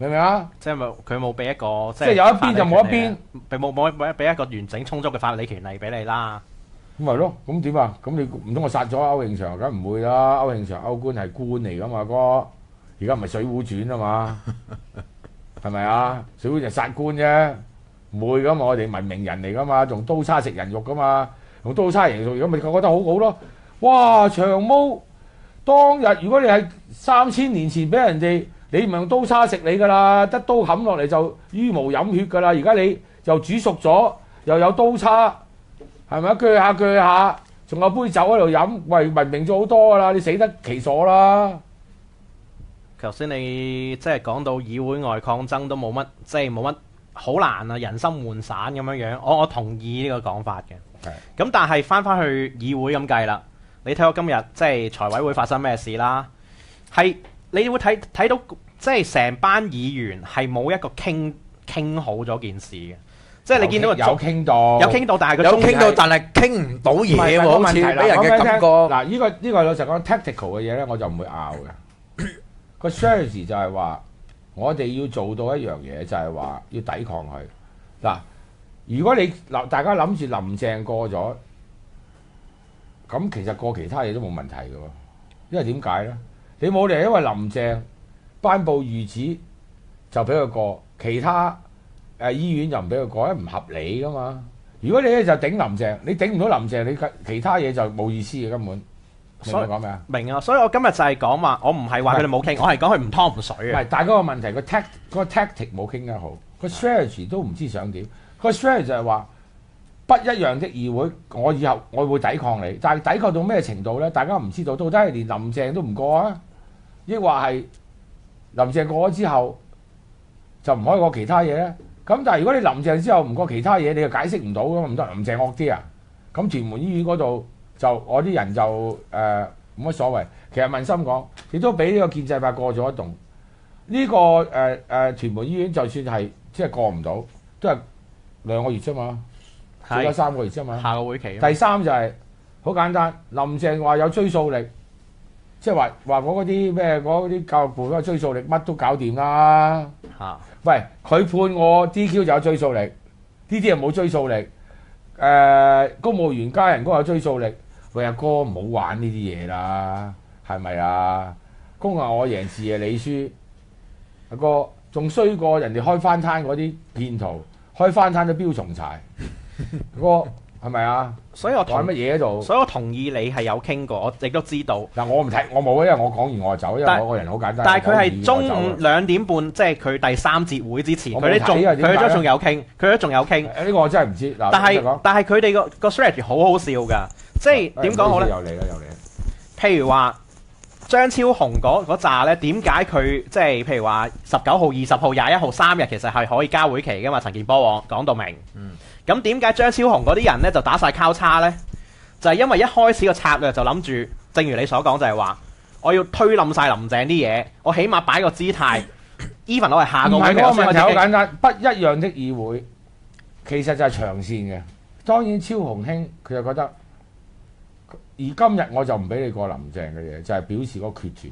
明唔明啊？即係咪佢冇俾一個即即係有一邊就冇一邊，俾冇冇冇俾一個完整充足嘅法理權利俾你啦。咁咪咯，咁點啊？咁你唔通我殺咗歐慶祥？梗唔會啦！歐慶祥歐官係官嚟噶嘛，哥。而家唔係《水滸傳》啊嘛，係咪啊？《水滸傳》係殺官啫，唔會噶嘛。我哋文明人嚟噶嘛，用刀叉食人肉噶嘛，用刀叉食人肉，如果咪覺得好好咯。哇！長毛當日如果你係三千年前俾人哋，你唔係用刀叉食你噶啦，得刀冚落嚟就於無飲血噶啦。而家你又煮熟咗，又有刀叉。係咪啊？鋸下鋸下，仲有杯酒喺度飲，喂，文明咗好多噶啦！你死得其所啦！頭先你即係講到議會外抗爭都冇乜，即係冇乜好難啊，人心渙散咁樣樣。我我同意呢個講法嘅。係咁但係翻翻去議會咁計啦，你睇我今日即係財委會發生咩事啦？係你會睇睇到即係成班議員係冇一個傾傾好咗件事嘅，即係你見到有傾到，有傾到，但係有傾到，但係傾唔到嘢喎，個問題好似俾人嘅感覺。嗱，呢個呢個老實講 tactical 嘅嘢咧，我就唔會拗嘅。個 strategy 就係話，我哋要做到一樣嘢，就係話要抵抗佢。嗱，如果你嗱大家諗住林鄭過咗，咁其實過其他嘢都冇問題嘅喎。因為點解咧？你冇理由因為林鄭頒布御旨就俾佢過，其他誒、呃、醫院就唔俾佢過，唔合理噶嘛。如果你咧就頂林鄭，你頂唔到林鄭，你其其他嘢就冇意思嘅根本。所以明講咩啊？明啊，所以我今日就係講話，我唔係話佢哋冇傾，我係講佢唔湯唔水啊。唔係，但係嗰個問題個 tact 嗰個 tactic 冇傾得好，個 strategy 都唔知想點。個 strategy 就係話不一樣的議會，我以後我會抵抗你，但係抵抗到咩程度咧？大家唔知道，到底係連林鄭都唔過啊，抑或係林鄭過咗之後就唔可以過其他嘢咧？咁但係如果你林鄭之後唔過其他嘢，你就解釋唔到噶嘛？唔得，林鄭惡啲啊！咁屯門醫院嗰度就我啲人就誒冇乜所謂。其實問心講，亦都俾呢個建制派過咗一棟。呢、個誒誒、呃呃屯門醫院就算係即係過唔到，都係兩個月啫嘛，最多三個月啫嘛。下個會期啊第三就係、好簡單，林鄭話有追溯力，即係話話我嗰啲咩嗰啲教育部嗰個追溯力乜都搞掂啦。嚇喂，佢判我 DQ 就有追溯力，呢啲又冇追溯力。誒、公務員加人工有追溯力。喂，阿哥唔好玩呢啲嘢啦，係咪啊？公話我贏字係你輸，阿哥仲衰過人哋開翻攤嗰啲騙徒，開翻攤都標重柴。阿哥係咪啊？所以我同玩乜嘢喺度？所以我同意你係有傾過，我亦都知道。嗱，我唔睇，我冇啊，因為我講完我就走，因為我個人好簡單。但係佢係中午兩點半，即係佢第三節會之前，佢哋仲佢都仲有傾，佢都仲有傾。誒呢個我真係唔知。嗱，但係但係佢哋個個 strategy 好好笑㗎，即係點講好咧？又嚟啦，又嚟啦。譬如話張超雄嗰嗰扎咧，點解佢即係譬如話十九號、二十號、廿一號三日其實係可以交會期噶嘛？陳建波往講到明。嗯咁點解張超雄嗰啲人咧就打晒交叉咧？就係、因為一開始個策略就諗住，正如你所講就係話，我要推冧晒林鄭啲嘢，我起碼擺個姿態。even 我係下個唔會期係問題好簡單，不一樣的議會其實就係長線嘅。當然超雄兄佢就覺得，而今日我就唔俾你過林鄭嘅嘢，就係、表示嗰個決絕，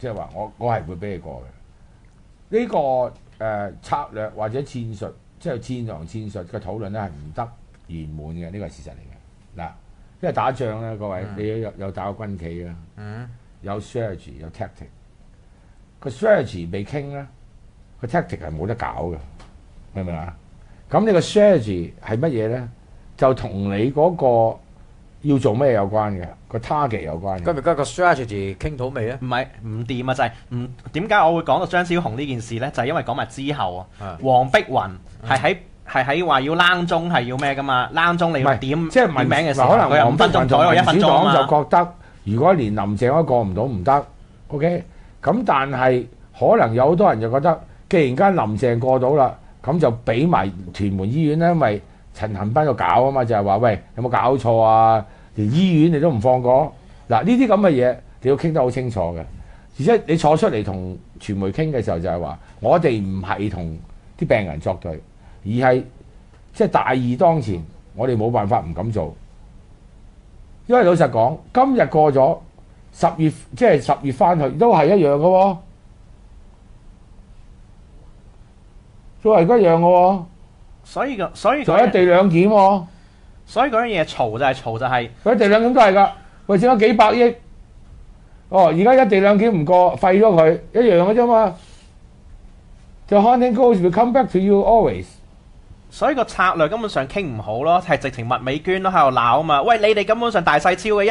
即係話我我係會俾你過嘅。呢、個誒、呃策略或者戰術，即係戰狼戰術嘅討論咧係唔得圓滿嘅，呢個係事實嚟嘅。嗱，因為打仗咧，各位、嗯你有有打過軍棋啊？嗯，有 strategy 有 tactic，個 strategy 未傾咧，個 tactic 係冇得搞嘅，明唔明啊？咁你個 strategy 係乜嘢咧？就同你嗰個要做咩有關嘅，個 target 有關嘅。咁而家個 strategy 傾到未啊？唔係唔掂啊！就係唔點解我會講到張小紅呢件事呢？就係、因為講埋之後啊，啊黃碧雲係喺係喺話要冷鐘係要咩噶嘛？冷鐘你要點即係點名嘅時候，可能佢有五分鐘左右一分鐘就覺得，如果連林鄭都過唔到唔得，OK。咁但係可能有好多人就覺得，既然間林鄭過到啦，咁就俾埋屯門醫院咧，因為陳恒斌度搞啊嘛，就係話喂有冇搞錯啊？連醫院你都唔放過，嗱呢啲咁嘅嘢你要傾得好清楚嘅。而且你坐出嚟同傳媒傾嘅時候就係話，我哋唔係同啲病人作對，而係即係大義當前，我哋冇辦法唔咁做。因為老實講，今日過咗十月，即係十月翻去都係一樣嘅喎，都係一樣嘅喎，所以個所以仲嗰樣有一地兩檢喎，所以嗰樣嘢嘈就係嘈就係、一地兩檢都係㗎，喂，剩咗幾百億，哦，而家一地兩檢唔過，廢咗佢一樣嘅啫嘛。The hunting goes will come back to you always。所以個策略根本上傾唔好咯，係直情麥美娟都喺度鬧啊嘛！喂，你哋根本上大細超嘅一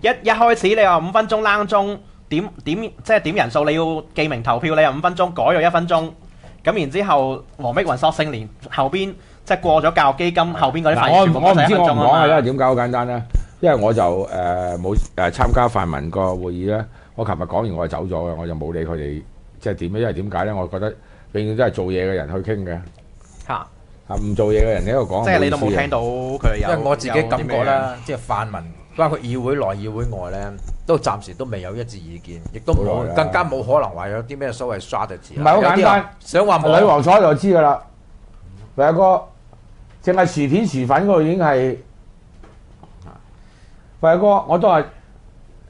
一一開始你話五分鐘冷鐘點點即係點人數，你要記名投票，你又五分鐘改咗一分鐘，咁然之後黃碧雲索性連後邊即係過咗教育基金後邊嗰啲嗱，我費全部我唔知我唔講啊，因為！點解好簡單咧？因為我就誒冇誒參加泛民個會議咧，我琴日講完我就走咗嘅，我就冇理佢哋即係點咧，因為點解咧？我覺得永遠都係做嘢嘅人去傾嘅，嚇，啊唔做嘢嘅人喺度講，即係你都冇聽到佢哋有。因為我自己感覺咧，即係泛民，包括議會內、議會外咧，都暫時都未有一致意見，亦都冇更加冇可能話有啲咩所謂 strategy 啊。唔係好簡單。想話冇。女王坐喺度就知噶啦，偉哥，淨係薯片薯粉嗰度已經係，偉哥我都係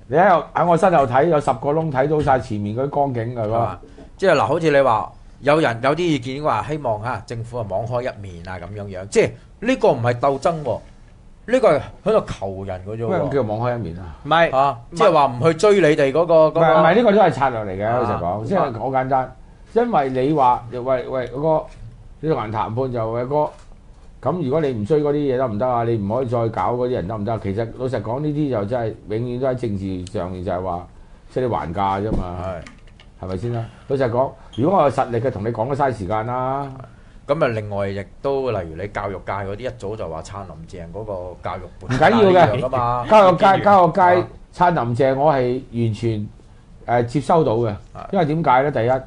你喺度喺我身後睇有十個窿睇到晒前面嗰啲光景㗎哥。係嘛，即係嗱，好似你話有人有啲意見話希望嚇政府啊網開一面啊咁樣樣，即係呢個唔係鬥爭喎，呢個係喺度求人嘅啫咩。叫網開一面啊？唔係啊，即係話唔去追你哋嗰個嗰唔係唔係個呢個都係策略嚟嘅，啊老實講，即係好簡單。因為你話喂喂嗰個呢個談談判就喂哥，咁如果你唔追嗰啲嘢得唔得啊？你唔可以再搞嗰啲人得唔得？其實老實講，呢啲就真係永遠都喺政治上面就係話，即係你還價啫嘛，係。係咪先啦？老實講，如果我有實力嘅，同你講都嘥時間啦。咁啊，另外亦都例如你教育界嗰啲一早就話撐林鄭嗰個教育唔緊要嘅。㗎嘛，交個街啊交個街撐林鄭，我係完全誒、呃接收到嘅，因為點解咧？第一，誒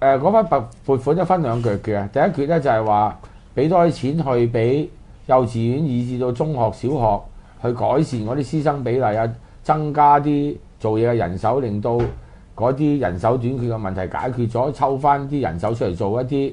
嗰筆撥撥款一分兩橛嘅，第一橛咧就係話俾多啲錢去俾幼稚園以至到中學、小學去改善嗰啲師生比例啊，增加啲做嘢嘅人手，令到嗰啲人手短缺嘅問題解決咗，抽翻啲人手出嚟做一啲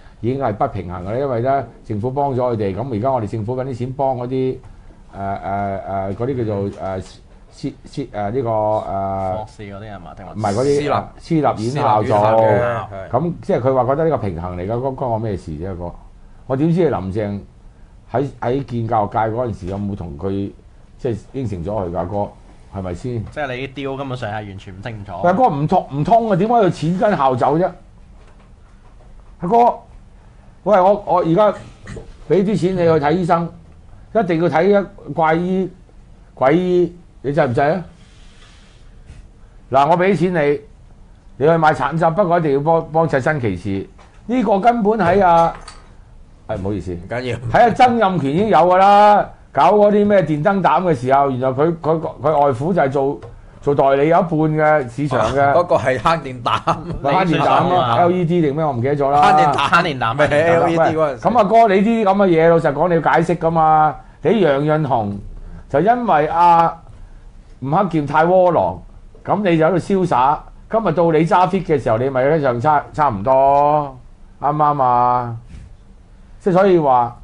已經係不平衡嘅啦，因為咧政府幫咗佢哋，咁而家我哋政府緊啲錢幫嗰啲誒誒誒嗰啲叫做誒私私誒呢個誒。博士嗰啲係嘛？唔係嗰啲私立院校做，私立院校嘅咁即係佢話覺得呢個平衡嚟㗎，關關我咩事啫？哥，我點知林鄭喺喺建教育界嗰陣時有冇同佢即係應承咗佢㗎？哥係咪先？即係你啲雕根本上係完全唔清楚。阿，哥唔通唔通啊？點解要錢跟校走啫？阿哥，喂，我我而家俾啲錢你去睇醫生，一定要睇一怪醫鬼醫，你制唔制啊？嗱，我俾錢你，你去買橙汁，不過一定要幫幫襯新奇士。呢、個根本喺啊，誒、唔好意思。唔緊要。喺阿曾蔭權已經有㗎啦，搞嗰啲咩電燈膽嘅時候，原來佢佢佢外父就係做做代理有一半嘅市場嘅嗰個係慳電膽，慳電膽啊 啊，LED 定咩我唔記得咗啦。慳電膽慳電膽咪咩 LED 嗰陣咁啊哥，你啲咁嘅嘢，老實講你要解釋噶嘛。你楊潤雄就因為阿吳克儉太窩囊，咁你就喺度瀟灑。今日到你揸 fit 嘅時候，你咪一樣差差唔多，啱唔啱啊？即係所以話，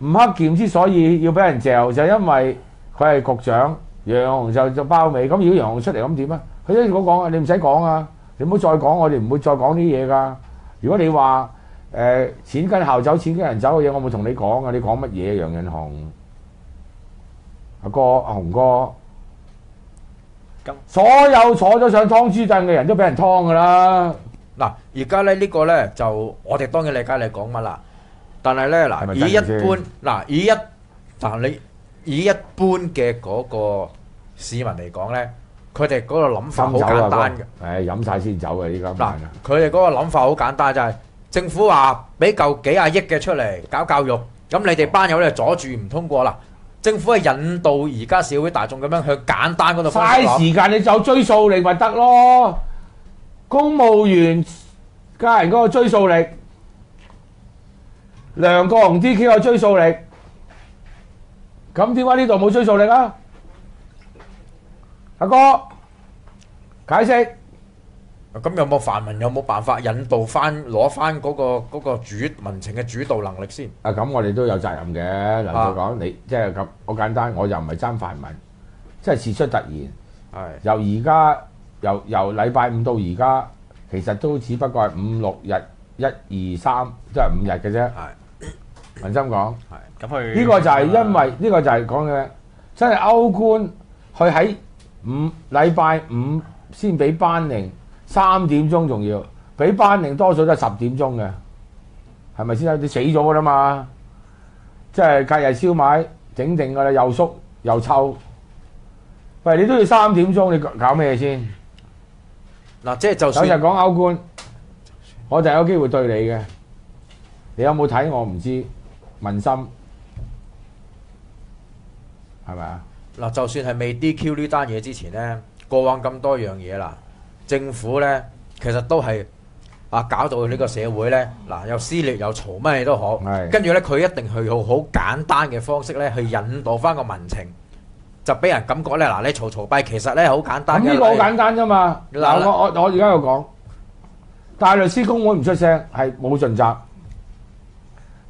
吳克儉之所以要俾人嚼，就因為佢係局長，楊就就包尾。咁如果楊出嚟咁點啊？佢一講講啊，你唔使講啊，你唔好再講，我哋唔會再講呢啲嘢㗎。如果你話誒錢跟校走，錢跟人走嘅嘢，我冇同你講啊！你講乜嘢？楊潤雄，阿哥阿雄哥，咁所有坐咗上湯豬凳嘅人都俾人劏噶啦，嗱，而家咧呢個咧就我哋當然理解你講乜啦，但係咧嗱，以一般嗱以一嗱你以一般嘅嗰個市民嚟講咧，佢哋嗰個諗法好簡單嘅。哥，誒飲晒先走嘅依家嗱佢哋嗰個諗法好簡單，就係、政府話俾嚿幾廿億嘅出嚟搞教育，咁你哋班友咧阻住唔通過啦。政府係引導而家社會大眾咁樣去簡單嗰度嘥諗。時間你就追數力咪得咯。公務員加人嗰個追數力，梁國雄 DQ 有追數力，咁點解呢度冇追數力啊？阿哥解釋。咁有冇泛民有冇辦法引導翻攞翻嗰個嗰、個主民情嘅主導能力先？啊，咁我哋都有責任嘅。嗱，啊就講你即係咁好簡單，我又唔係爭泛民，即係事出突然。係由而家由由禮拜五到而家，其實都只不過係五六日，一二三，即係五日嘅啫。係文心講，咁佢呢、個就係因為呢、個就係講嘅，真係歐冠佢喺五禮拜五先俾班寧，三點鐘仲要俾班寧，多數都係十點鐘嘅，係咪先？你死咗噶啦嘛，即係隔日燒賣整定噶啦，又縮又臭。喂，你都要三點鐘，你搞搞咩先？嗱，即係就有日算講歐冠，我就有機會對你嘅。你有冇睇我唔知，問心係咪啊？嗱，就算係未 DQ 呢單嘢之前呢，過往咁多樣嘢啦，政府呢其實都係啊搞到呢個社會呢，嗱又撕裂又嘈乜嘢都好，係跟住呢，佢一定去用好簡單嘅方式呢去引導翻個民情，就俾人感覺呢，嗱你嘈嘈閉，其實呢好簡單嘅。咁呢個好簡單啫嘛。嗱嗱，我我我而家又講，大律師公會唔出聲係冇盡責。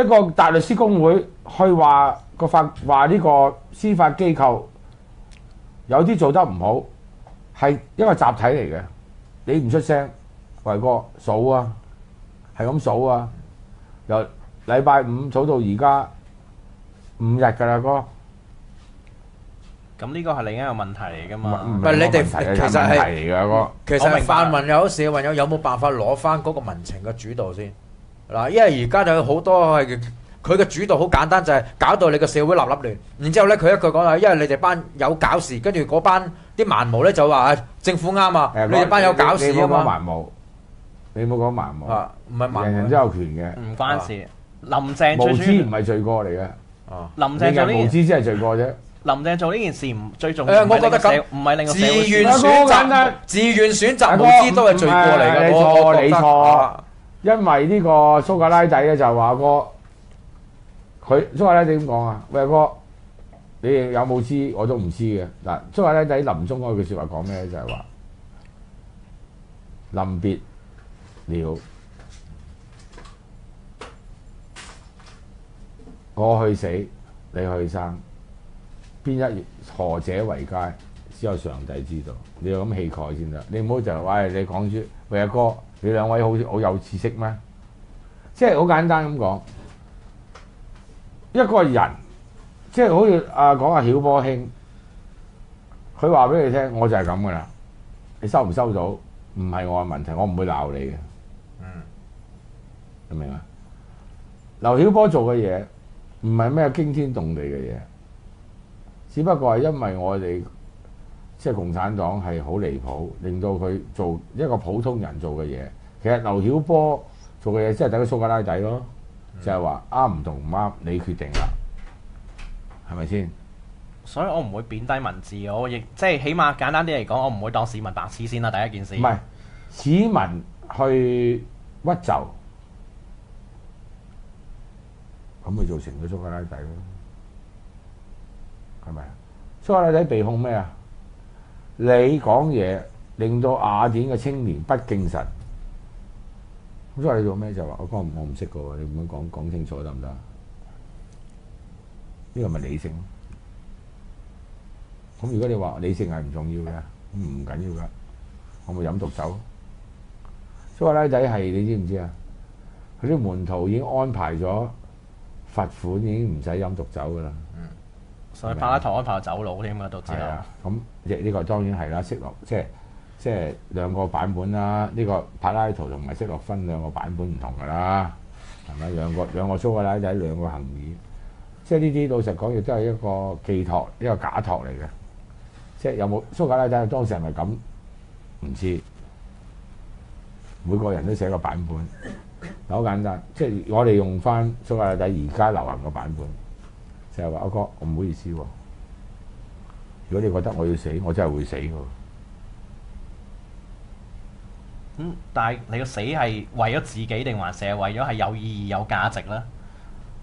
一個大律師公會去話個法話呢個司法機構有啲做得唔好，係一個集體嚟嘅。你唔出聲，維哥數啊，係咁數啊，由禮拜五數到而家五日㗎啦，哥。咁呢個係另一個問題嚟噶嘛。唔係你哋其實係。其實泛民又好，社運有有冇辦法攞翻嗰個民情嘅主導先？嗱，因為而家就有好多係佢嘅主導好簡單，就係搞到你個社會立立亂。然之後咧，佢一句講話，因為你哋班有搞事，跟住嗰班啲盲毛咧就話啊政府啱啊，你哋班有搞事你你唔好講啊嘛。盲毛，你唔好講盲毛，啊，唔係蠻人人都有權嘅。唔關事。林鄭無知唔係罪過嚟嘅，啊。林你鄭做呢件，無知先係罪過啫。林鄭做呢件事唔最重誒要，我覺得咁唔係令個社會自願阿哥選擇，自願選擇無知都係罪過嚟嘅。你錯你錯啊因為呢個蘇格拉底咧就話哥，佢蘇格拉底點講啊？喂哥，你有冇知我都唔知嘅。嗱，蘇格拉底臨終嗰句説話講咩咧？就係話臨別了，我去死，你去生，邊一何者為佳？只有上帝知道。你有咁氣概先得，你唔好就係話你講住，喂阿哥，你兩位好好有知識咩？即係好簡單咁講，一個人即係好似啊講阿曉波兄，佢話俾你聽，我就係咁噶啦。你收唔收到唔係我嘅問題，我唔會鬧你嘅。嗯明唔明啊？劉曉波做嘅嘢唔係咩驚天動地嘅嘢，只不過係因為我哋即係共產黨係好離譜，令到佢做一個普通人做嘅嘢。其實劉曉波做嘅嘢即係等於蘇格拉底咯，就係話啱唔同唔啱，你決定啦，係咪先？所以我唔會貶低文字，我亦即係起碼簡單啲嚟講，我唔會當市民白痴先啦。第一件事，唔係市民去屈就，咁咪造成咗蘇格拉底咯，係咪啊？蘇格拉底被控咩啊？你講嘢令到雅典嘅青年不敬神，咁所以你做咩就話我講我唔識嘅喎，你咁樣講講清楚得唔得？呢個咪理性咯。咁如果你話理性係唔重要嘅，咁唔緊要噶，我咪飲毒酒。蘇格拉仔係你知唔知啊？佢啲門徒已經安排咗罰款，已經唔使飲毒酒噶啦。所以柏拉圖安排走佬添啊，都知道係啊。，咁亦呢個當然係啦，色落即係即係兩個版本啦。呢、個柏拉圖同埋色洛芬兩個版本唔同㗎啦，係咪？兩個兩個蘇格拉底兩個行義，即係呢啲老實講，亦都係一個寄託，一個假託嚟嘅。即係有冇蘇格拉底當時係咪咁？唔知。每個人都寫個版本，好簡單。即係我哋用翻蘇格拉底而家流行嘅版本，就係話阿哥，我唔好意思喎。如果你覺得我要死，我真係會死㗎。咁但係你個死係為咗自己定還是係為咗係有意義有價值咧？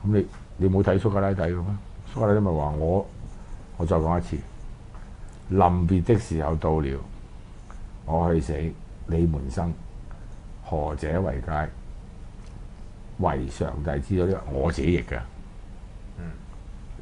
咁你你冇睇蘇格拉底嘅咩？蘇格拉底咪話我，我再講一次，臨別的時候到了，我去死，你們生，何者為佳？為上帝知道呢個，我自己譯嘅。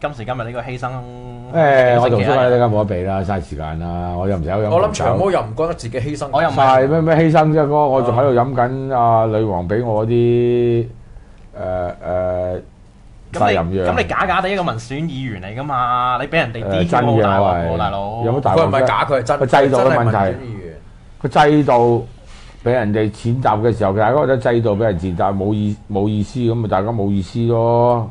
今時今日呢個犧牲？誒、我同蘇格拉底呢梗冇得比啦，嘥時間啦，我又唔使飲我諗長毛又唔覺得自己犧牲，我又唔係咩咩犧牲啫哥，我仲喺度飲緊阿女王俾我啲誒誒責咁。你咁你假假地一個民選議員嚟噶嘛？你俾人哋誒 DQ 真嘅大鑊我係喎，大佬。有冇大佢唔係假，佢係真，個制度嘅問題民選議員個制度俾人哋踐踏嘅時候，大家覺得制度俾人踐踏冇意冇意思，咁咪大家冇意思咯，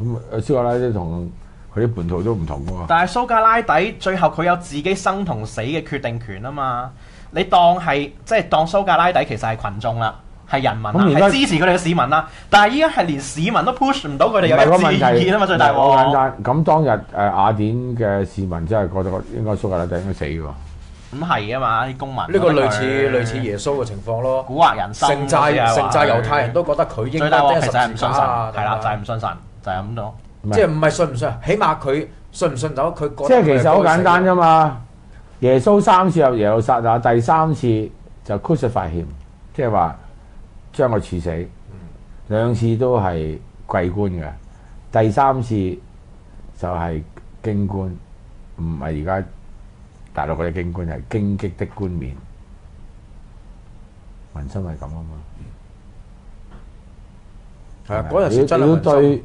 咁阿蘇格拉底同佢啲本土都唔同㗎嘛。但係蘇格拉底最後佢有自己生同死嘅決定權啊嘛。你當係即係當蘇格拉底其實係群眾啦，係人民啦，咁而家係支持佢哋嘅市民啦。但係依家係連市民都 push 唔到佢哋有唔係個一致問題意見啊嘛，最大唔係好簡。單。咁當日誒、雅典嘅市民真係覺得應該蘇格拉底應該死㗎喎。咁係啊嘛，啲公民呢個類似覺得佢類似耶穌嘅情況咯。蠱惑人心，城寨城寨猶太人都覺得佢應該最大鑊釘十其實係唔信神，字架啊係啦，就係唔信神，就係咁咯。即係唔係信唔信？起碼佢信唔信到佢覺得即係其實好簡單啫。嘛。耶穌三次入耶路撒冷，第三次就 crucify him，即係話將佢處死。兩次都係貴官嘅，第三次就係京官，唔係而家大陸嗰啲京官，係荊棘的冠冕。民心係咁啊嘛。係啊，嗰陣時真你要係民心對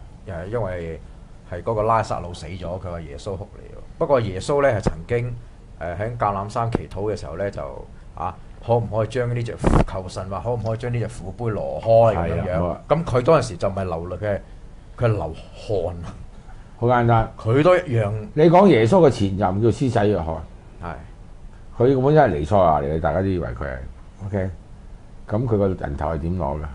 誒，因為係嗰個拉撒路死咗，佢話耶穌哭你喎。不過耶穌咧係曾經誒喺橄欖山祈禱嘅時候咧，就啊，可唔可以將呢只求神話，可唔可以將呢只苦杯挪開咁樣樣係啊？咁佢嗰陣時就唔係流淚，佢係佢係流汗，好簡單。佢都一樣你講耶穌嘅前任叫施洗約翰，係佢本身係尼賽亞嚟嘅，大家都以為佢係 OK。咁佢個人頭係點攞嘅？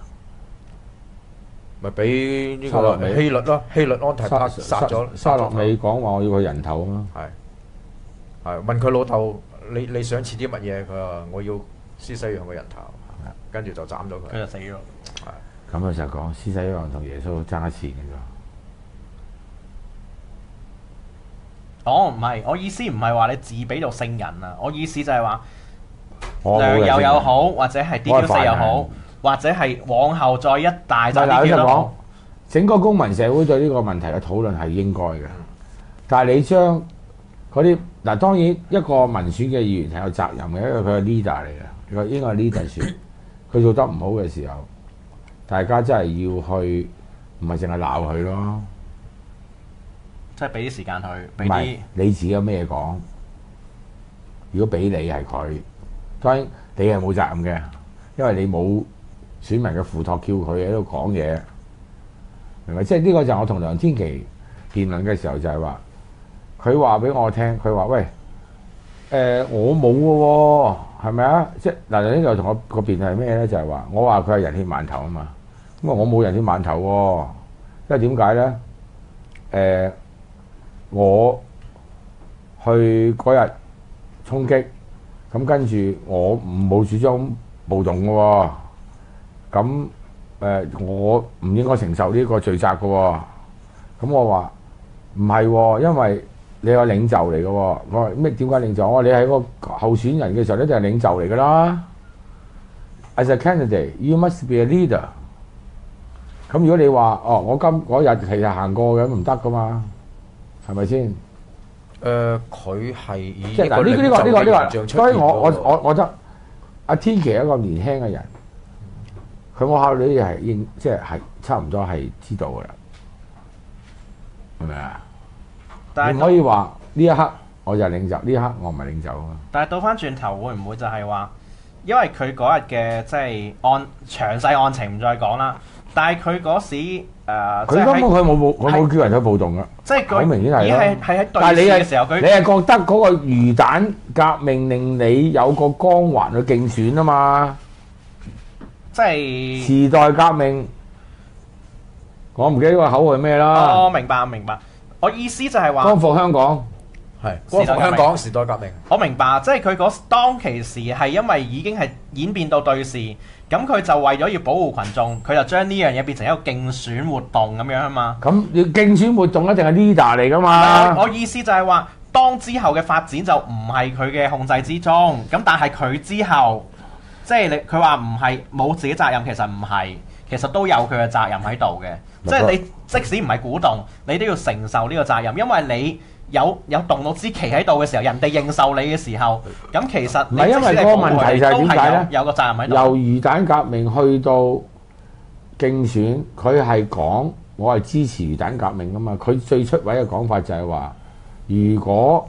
咪俾呢個希律咯，希律安提帕殺咗沙洛咗美講話我要佢人頭啊嘛。係係問佢老豆，你你想似啲乜嘢？佢話我要施洗約翰嘅人頭，跟住就斬咗佢。佢就死咗。咁佢就講施洗約翰同耶穌爭一錢嘅啫。哦，唔係，我意思唔係話你自比做聖人啊，我意思就係話良友又好，或者係 DQ 四又好，或者係往後再一大扎但係老 DQ 實講，，整個公民社會對呢個問題嘅討論係應該嘅。但係你將嗰啲嗱，當然一個民選嘅議員係有責任嘅，因為佢係 leader 嚟嘅，佢應該係 leader 選。佢做得唔好嘅時候，大家真係要去，唔係淨係鬧佢咯。即係俾啲時間佢，俾啲你自己有咩講？如果俾你係佢，當然你係冇責任嘅，因為你冇選民嘅付託，叫佢喺度講嘢，明咪？即係呢個就我同梁天琦辯論嘅時候就係話，佢話俾我聽，佢話喂，誒、我冇嘅喎，係咪啊？即係嗱，梁天琦同我個辯論係咩咧？就係、話，我話佢係人血饅頭啊嘛，咁啊我冇人血饅頭喎、因為點解咧？誒、我去嗰日衝擊，咁跟住我唔冇主張暴動嘅喎，咁誒、我唔應該承受呢個罪責嘅喎，咁我話唔係喎，因為你係領袖嚟嘅喎，我話咩？點解領袖？我話你係個候選人嘅時候一定係領袖嚟㗎啦，as a candidate you must be a leader。咁如果你話哦，我今嗰日其實行過嘅，唔得噶嘛，係咪先？誒，佢係以即係嗱，呢個呢個呢個所以我我我我覺得阿天琪係一個年輕嘅人，佢我考慮啲係應即係係差唔多係知道噶啦，係咪啊？你唔可以話呢一刻我就係領袖，呢一刻我唔係領袖啊嘛。但係倒翻轉頭會唔會就係話，因為佢嗰日嘅即係案詳細案情唔再講啦，但係佢嗰時誒、佢根本佢冇暴，佢冇叫人去暴動噶。即係佢好明顯係但係你係對峙嘅時候，佢你係覺得嗰個魚蛋革命令你有個光環去競選啊嘛？即係時代革命，我唔記得個口號係咩啦。我明白我明白，我意思就係話光。復香港，係光復香港時代革命。我明白，即係佢嗰當其時係因為已經係演變到對視，咁佢就為咗要保護群眾，佢就將呢樣嘢變成一個競選活動咁樣啊嘛。咁要競選活動一定係 leader 嚟噶嘛？我意思就係話，當之後嘅發展就唔係佢嘅控制之中，咁但係佢之後，即係你佢話唔係冇自己責任，其實唔係，其實都有佢嘅責任喺度嘅。即係你即使唔係鼓動，你都要承受呢個責任，因為你有有動怒之期喺度嘅時候，人哋認受你嘅時候，咁其實唔係因為嗰個問題就係點解咧有個責任喺度。由魚蛋革命去到競選，佢係講我係支持魚蛋革命噶嘛。佢最出位嘅講法就係話，如果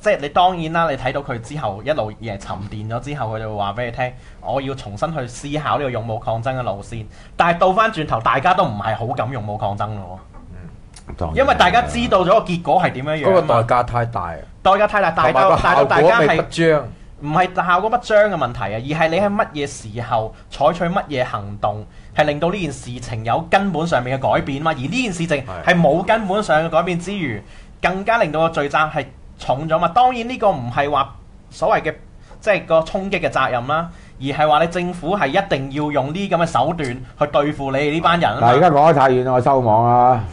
即係你當然啦，你睇到佢之後一路嘢沉澱咗之後，佢就會話俾你聽，我要重新去思考呢個勇武抗爭嘅路線。但係倒翻轉頭，大家都唔係好敢勇武抗爭咯，嗯因為大家知道咗個結果係點樣樣個代價太大，代價太大，大大大家係不彰。唔係效果不彰嘅問題啊，而係你喺乜嘢時候採取乜嘢行動，係令到呢件事情有根本上面嘅改變嘛。而呢件事情係冇根本上嘅改變之餘，更加令到個罪責係重咗嘛。當然呢個唔係話所謂嘅即係個衝擊嘅責任啦，而係話你政府係一定要用呢咁嘅手段去對付你哋呢班人啊嗱，而。家講得太遠啦，我收網啦。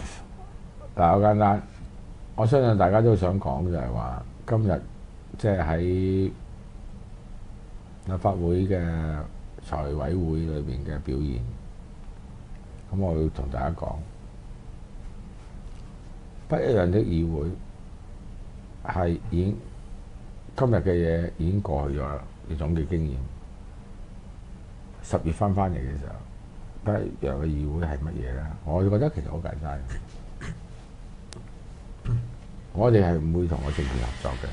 嗱，好簡單，我相信大家都想講就係話，今日即係喺立法會嘅財委會裏邊嘅表現，咁我要同大家講，不一樣的議會係已經今日嘅嘢已經過去咗啦，你總結經驗。十月翻翻嚟嘅時候，不一樣嘅議會係乜嘢咧？我就覺得其實好簡單。我哋係唔會同個政治合作嘅，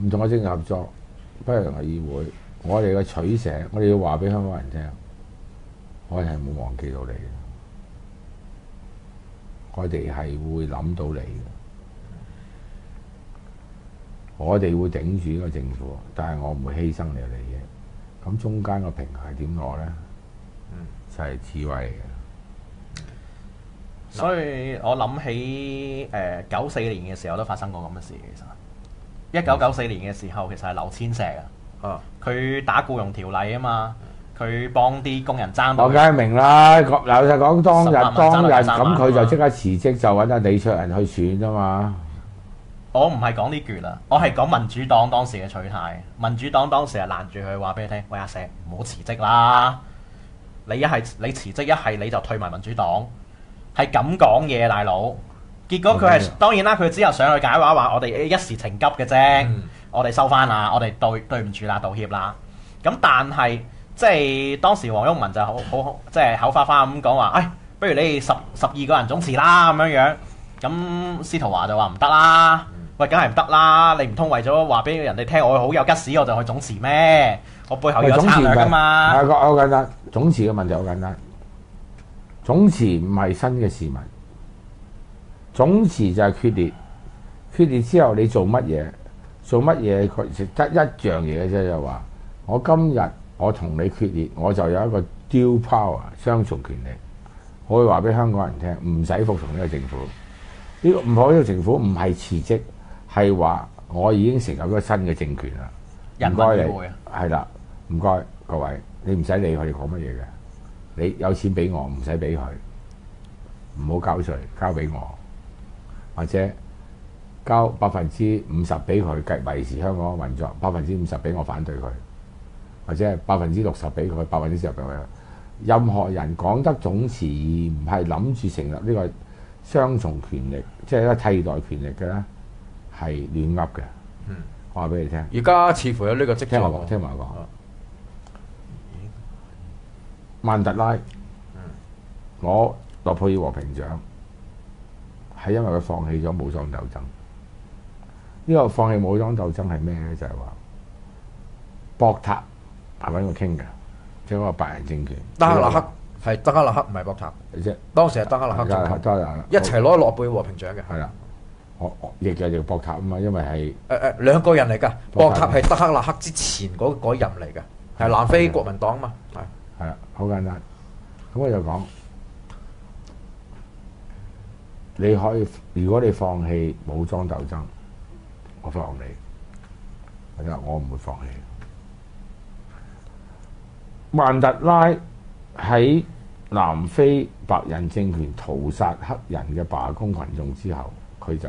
唔同個政治合作，不一樣嘅議會。我哋嘅取捨，我哋要話俾香港人聽，我哋係冇忘記到你嘅，我哋係會諗到你嘅，我哋會頂住呢個政府，但係我唔會犧牲你嘅利益。咁中間個平衡係點攞呢？就係智慧嚟嘅。所以我諗起誒九四年嘅時候都發生過咁嘅事，其實一九九四年嘅時候其實係劉千石啊，啊，佢打僱傭條例啊嘛，佢幫啲工人爭我梗係明啦，老實講，當日當日咁佢就即刻辭職，就揾阿李卓人去選啊嘛。我唔係講呢句啦，我係講民主黨當時嘅取態。民主黨當時係攔住佢話俾你聽：喂阿石，唔好辭職啦！你一係你辭職，一係你就退埋民主黨。係咁講嘢，大佬。結果佢係.當然啦，佢之後上去解話話我哋一時情急嘅啫，嗯我哋收翻啦，我哋對對唔住啦，道歉啦。咁但係即係當時黃毓民就好好即係口花花咁講話，誒，不如你哋十十二個人總辭啦咁樣樣。咁司徒華就話唔得啦，喂，梗係唔得啦！你唔通為咗話俾人哋聽我好有吉屎，我就去總辭咩？我背後有策略噶嘛。係個好簡單，總辭嘅問題好簡單。總辭唔係新嘅事民，總辭就係決裂。決裂之後你做乜嘢？做乜嘢？佢只得一樣嘢嘅啫，就話我今日我同你決裂，我就有一個 dual power 雙重權力。可以話俾香港人聽，唔使服從呢個政府。呢、個唔好呢個政府唔係辭職，係話我已經成立咗新嘅政權啦。人唔該你。會啊，係啦，唔該各位，你唔使理佢哋講乜嘢嘅，你有錢俾我，唔使俾佢，唔好交税，交俾我，或者交百分之五十俾佢，繼維持香港嘅運作，百分之五十俾我反對佢，或者係百分之六十俾佢，百分之十俾佢。任何人講得總辭而唔係諗住成立呢個雙重權力，即係一個替代權力嘅咧，係亂噏嘅。嗯我話俾你聽。而家似乎有呢個跡象聽我講，聽埋我講啊。曼特拉攞諾貝爾和平獎，係因為佢放棄咗武裝鬥爭。呢、個放棄武裝鬥爭係咩咧？就係話博塔係揾佢傾嘅，即係嗰個白人政權。德克勒克係德克勒克，唔係博塔。啫，當時係德克勒克總統得啦，一齊攞諾貝爾和平獎嘅。係啦。我我亦就叫博塔啊嘛，因為係誒誒兩個人嚟㗎，博塔係德克勒克之前嗰嗰任嚟嘅，係南非國民黨啊嘛，係係啦，好簡單。咁我就講，你可以，如果你放棄武裝鬥爭，我放你。或者我唔會放棄。曼特拉喺南非白人政權屠殺黑人嘅罷工群眾之後，佢就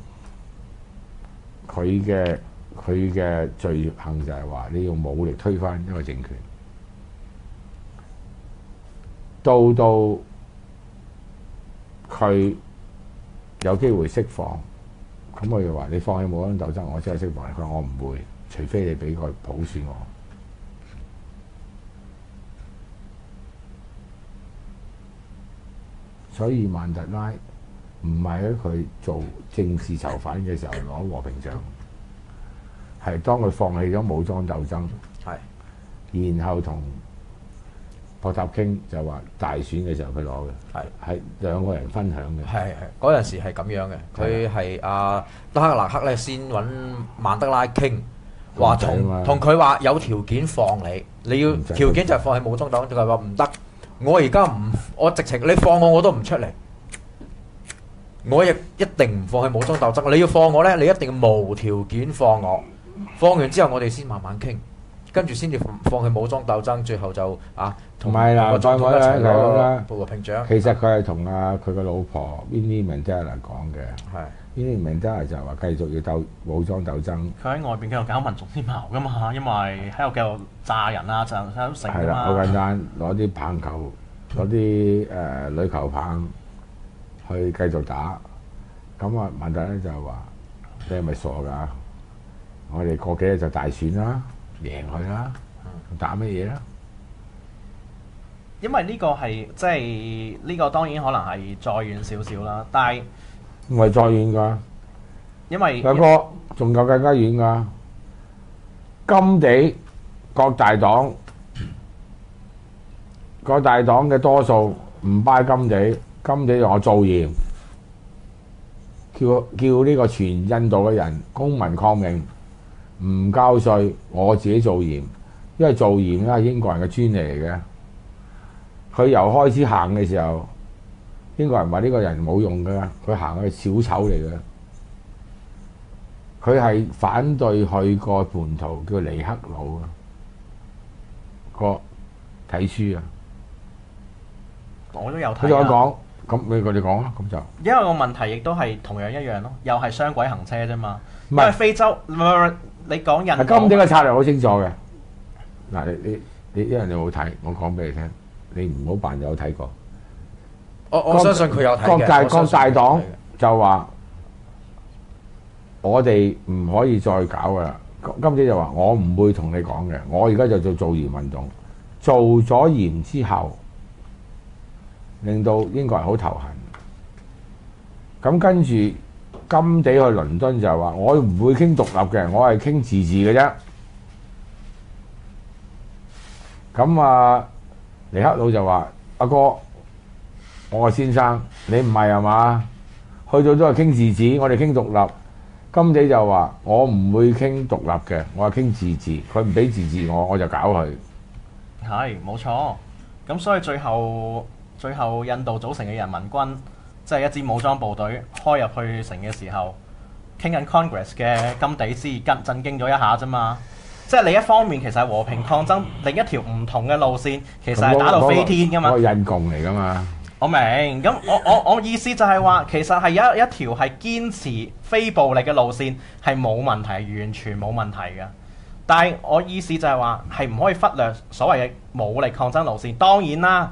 佢嘅佢嘅罪行就係話你用武力推翻一個政權，到到佢有機會釋放，咁我就話你放棄武裝鬥爭，我真係釋放你。佢話我唔會，除非你俾個普選我。所以曼特拉唔係喺佢做政治囚犯嘅時候攞和平獎，係當佢放棄咗武裝鬥爭，係。然後同博塔傾就話大選嘅時候佢攞嘅，係。係兩個人分享嘅。係係。嗰陣時係咁樣嘅，佢係。阿德克勒克咧先揾曼德拉傾，話同同佢話有條件放你，你要條件就係放喺武裝黨，就係話唔得，我而家唔，我直情你放我我都唔出嚟，我亦一定唔放棄武裝鬥爭。你要放我呢，你一定要無條件放我。放完之後，我哋先慢慢傾，跟住先至放棄武裝鬥爭，最後就啊，同埋嗱再講咧就係咁啦攞和平獎。其實佢係同啊佢個老婆 Winnie Mandela 講嘅係，Winnie Mandela 就係話繼續要鬥武裝鬥爭，佢喺外邊繼續搞民族之矛噶嘛，因為喺度繼續炸人啊，就喺度成係啦，噶嘛。好簡單，攞啲棒球，攞啲誒壘球棒去繼續打。咁啊，問題咧就係話：你係咪傻㗎？我哋過幾日就大選啦，贏佢啦，打乜嘢啦？因為呢個係即係呢個當然可能係再遠少少啦，但係唔係再遠㗎。因為大哥仲有更加遠㗎，金地各大黨，各大黨嘅多數唔拜金地，金地就我造謠，叫叫呢個全印度嘅人公民抗命，唔交税，我自己造鹽，因為造鹽咧係英國人嘅專利嚟嘅。佢由開始行嘅時候，英國人話呢個人冇用㗎，佢行係小丑嚟嘅。佢係反對佢個叛徒叫尼克魯啊，個睇書啊，我都有睇啊。講，咁你佢哋講啦，咁就因為個問題亦都係同樣一樣咯，又係雙軌行車啫嘛。因為非洲唔係唔係你講印係度金地嘅策略好清楚嘅。嗱，你你你因為你冇睇，我講俾你聽，你唔好扮有睇過。我我相信佢有睇嘅各大各大黨就話我哋唔可以再搞噶啦。金姐就話我唔會同你講嘅，我而家就做做鹽運動，做咗鹽之後，令到英國人好頭痕。咁跟住金地去倫敦就話我唔會傾獨立嘅，我係傾自治嘅啫。咁啊，尼克魯就話：阿哥。我話先生，你唔係係嘛？去到都係傾自治，我哋傾獨立。金地就話：我唔會傾獨立嘅，我係傾自治。佢唔俾自治我，我就搞佢。係冇錯。咁所以最後最後印度組成嘅人民軍，即係一支武裝部隊開入去城嘅時候，傾緊 Congress 嘅金地斯震震驚咗一下啫嘛。即係你一方面，其實係和平抗爭，另一條唔同嘅路線，其實係打到飛天噶嘛嗰。個印共嚟噶嘛？我明，咁我我我意思就係話，其實係有一條係堅持非暴力嘅路線，係冇問題，完全冇問題嘅。但係我意思就係話，係唔可以忽略所謂嘅武力抗爭路線。當然啦，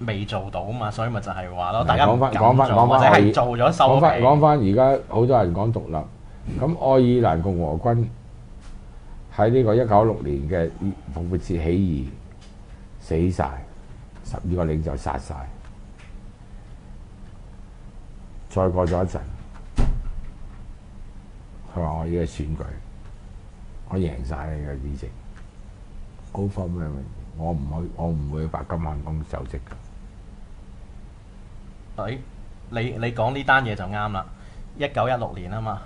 未做到啊嘛，所以咪就係話咯，大家講翻講翻或者係做咗收講翻皮。講翻，而家好多人講獨立，咁愛爾蘭共和軍喺呢個一九六年嘅復活節起義死晒，十二個領袖殺晒。再過咗一陣，佢話我依家選舉，我贏晒你嘅議席，高分咩？我唔去，我唔會去白金漢宮就職嘅。誒，你你講呢單嘢就啱啦。一九一六年啊嘛，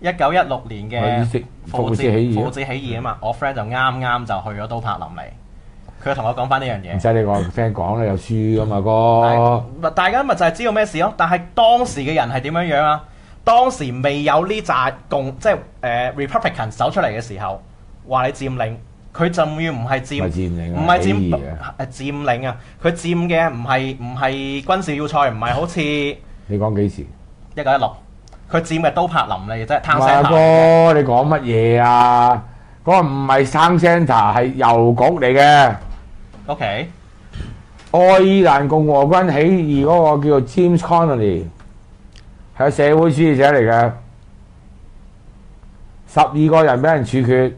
一九一六年嘅復起義啊復起義啊嘛，我 friend 就啱啱就去咗都柏林嚟，佢同我講翻呢樣嘢唔。使你講 friend 講啦，有輸噶嘛係哥。咪大家咪就係知道咩事咯？但係當時嘅人係點樣樣啊？當時未有呢扎共即係誒、呃 Republican 走出嚟嘅時候，話你佔領，佢就要唔係唔係佔，領啊，唔係起佔領啊！佢佔嘅唔係唔係軍事要塞，唔係好似一你講幾時一？九一六，佢佔嘅都柏林嚟嘅啫，唔係貪聲哥，你講乜嘢啊？嗰個唔係 Sound Centre，係郵局嚟嘅。OK，愛爾蘭共和軍起義嗰個叫做 James Connolly，係個社會主義者嚟嘅。十二個人俾人處決，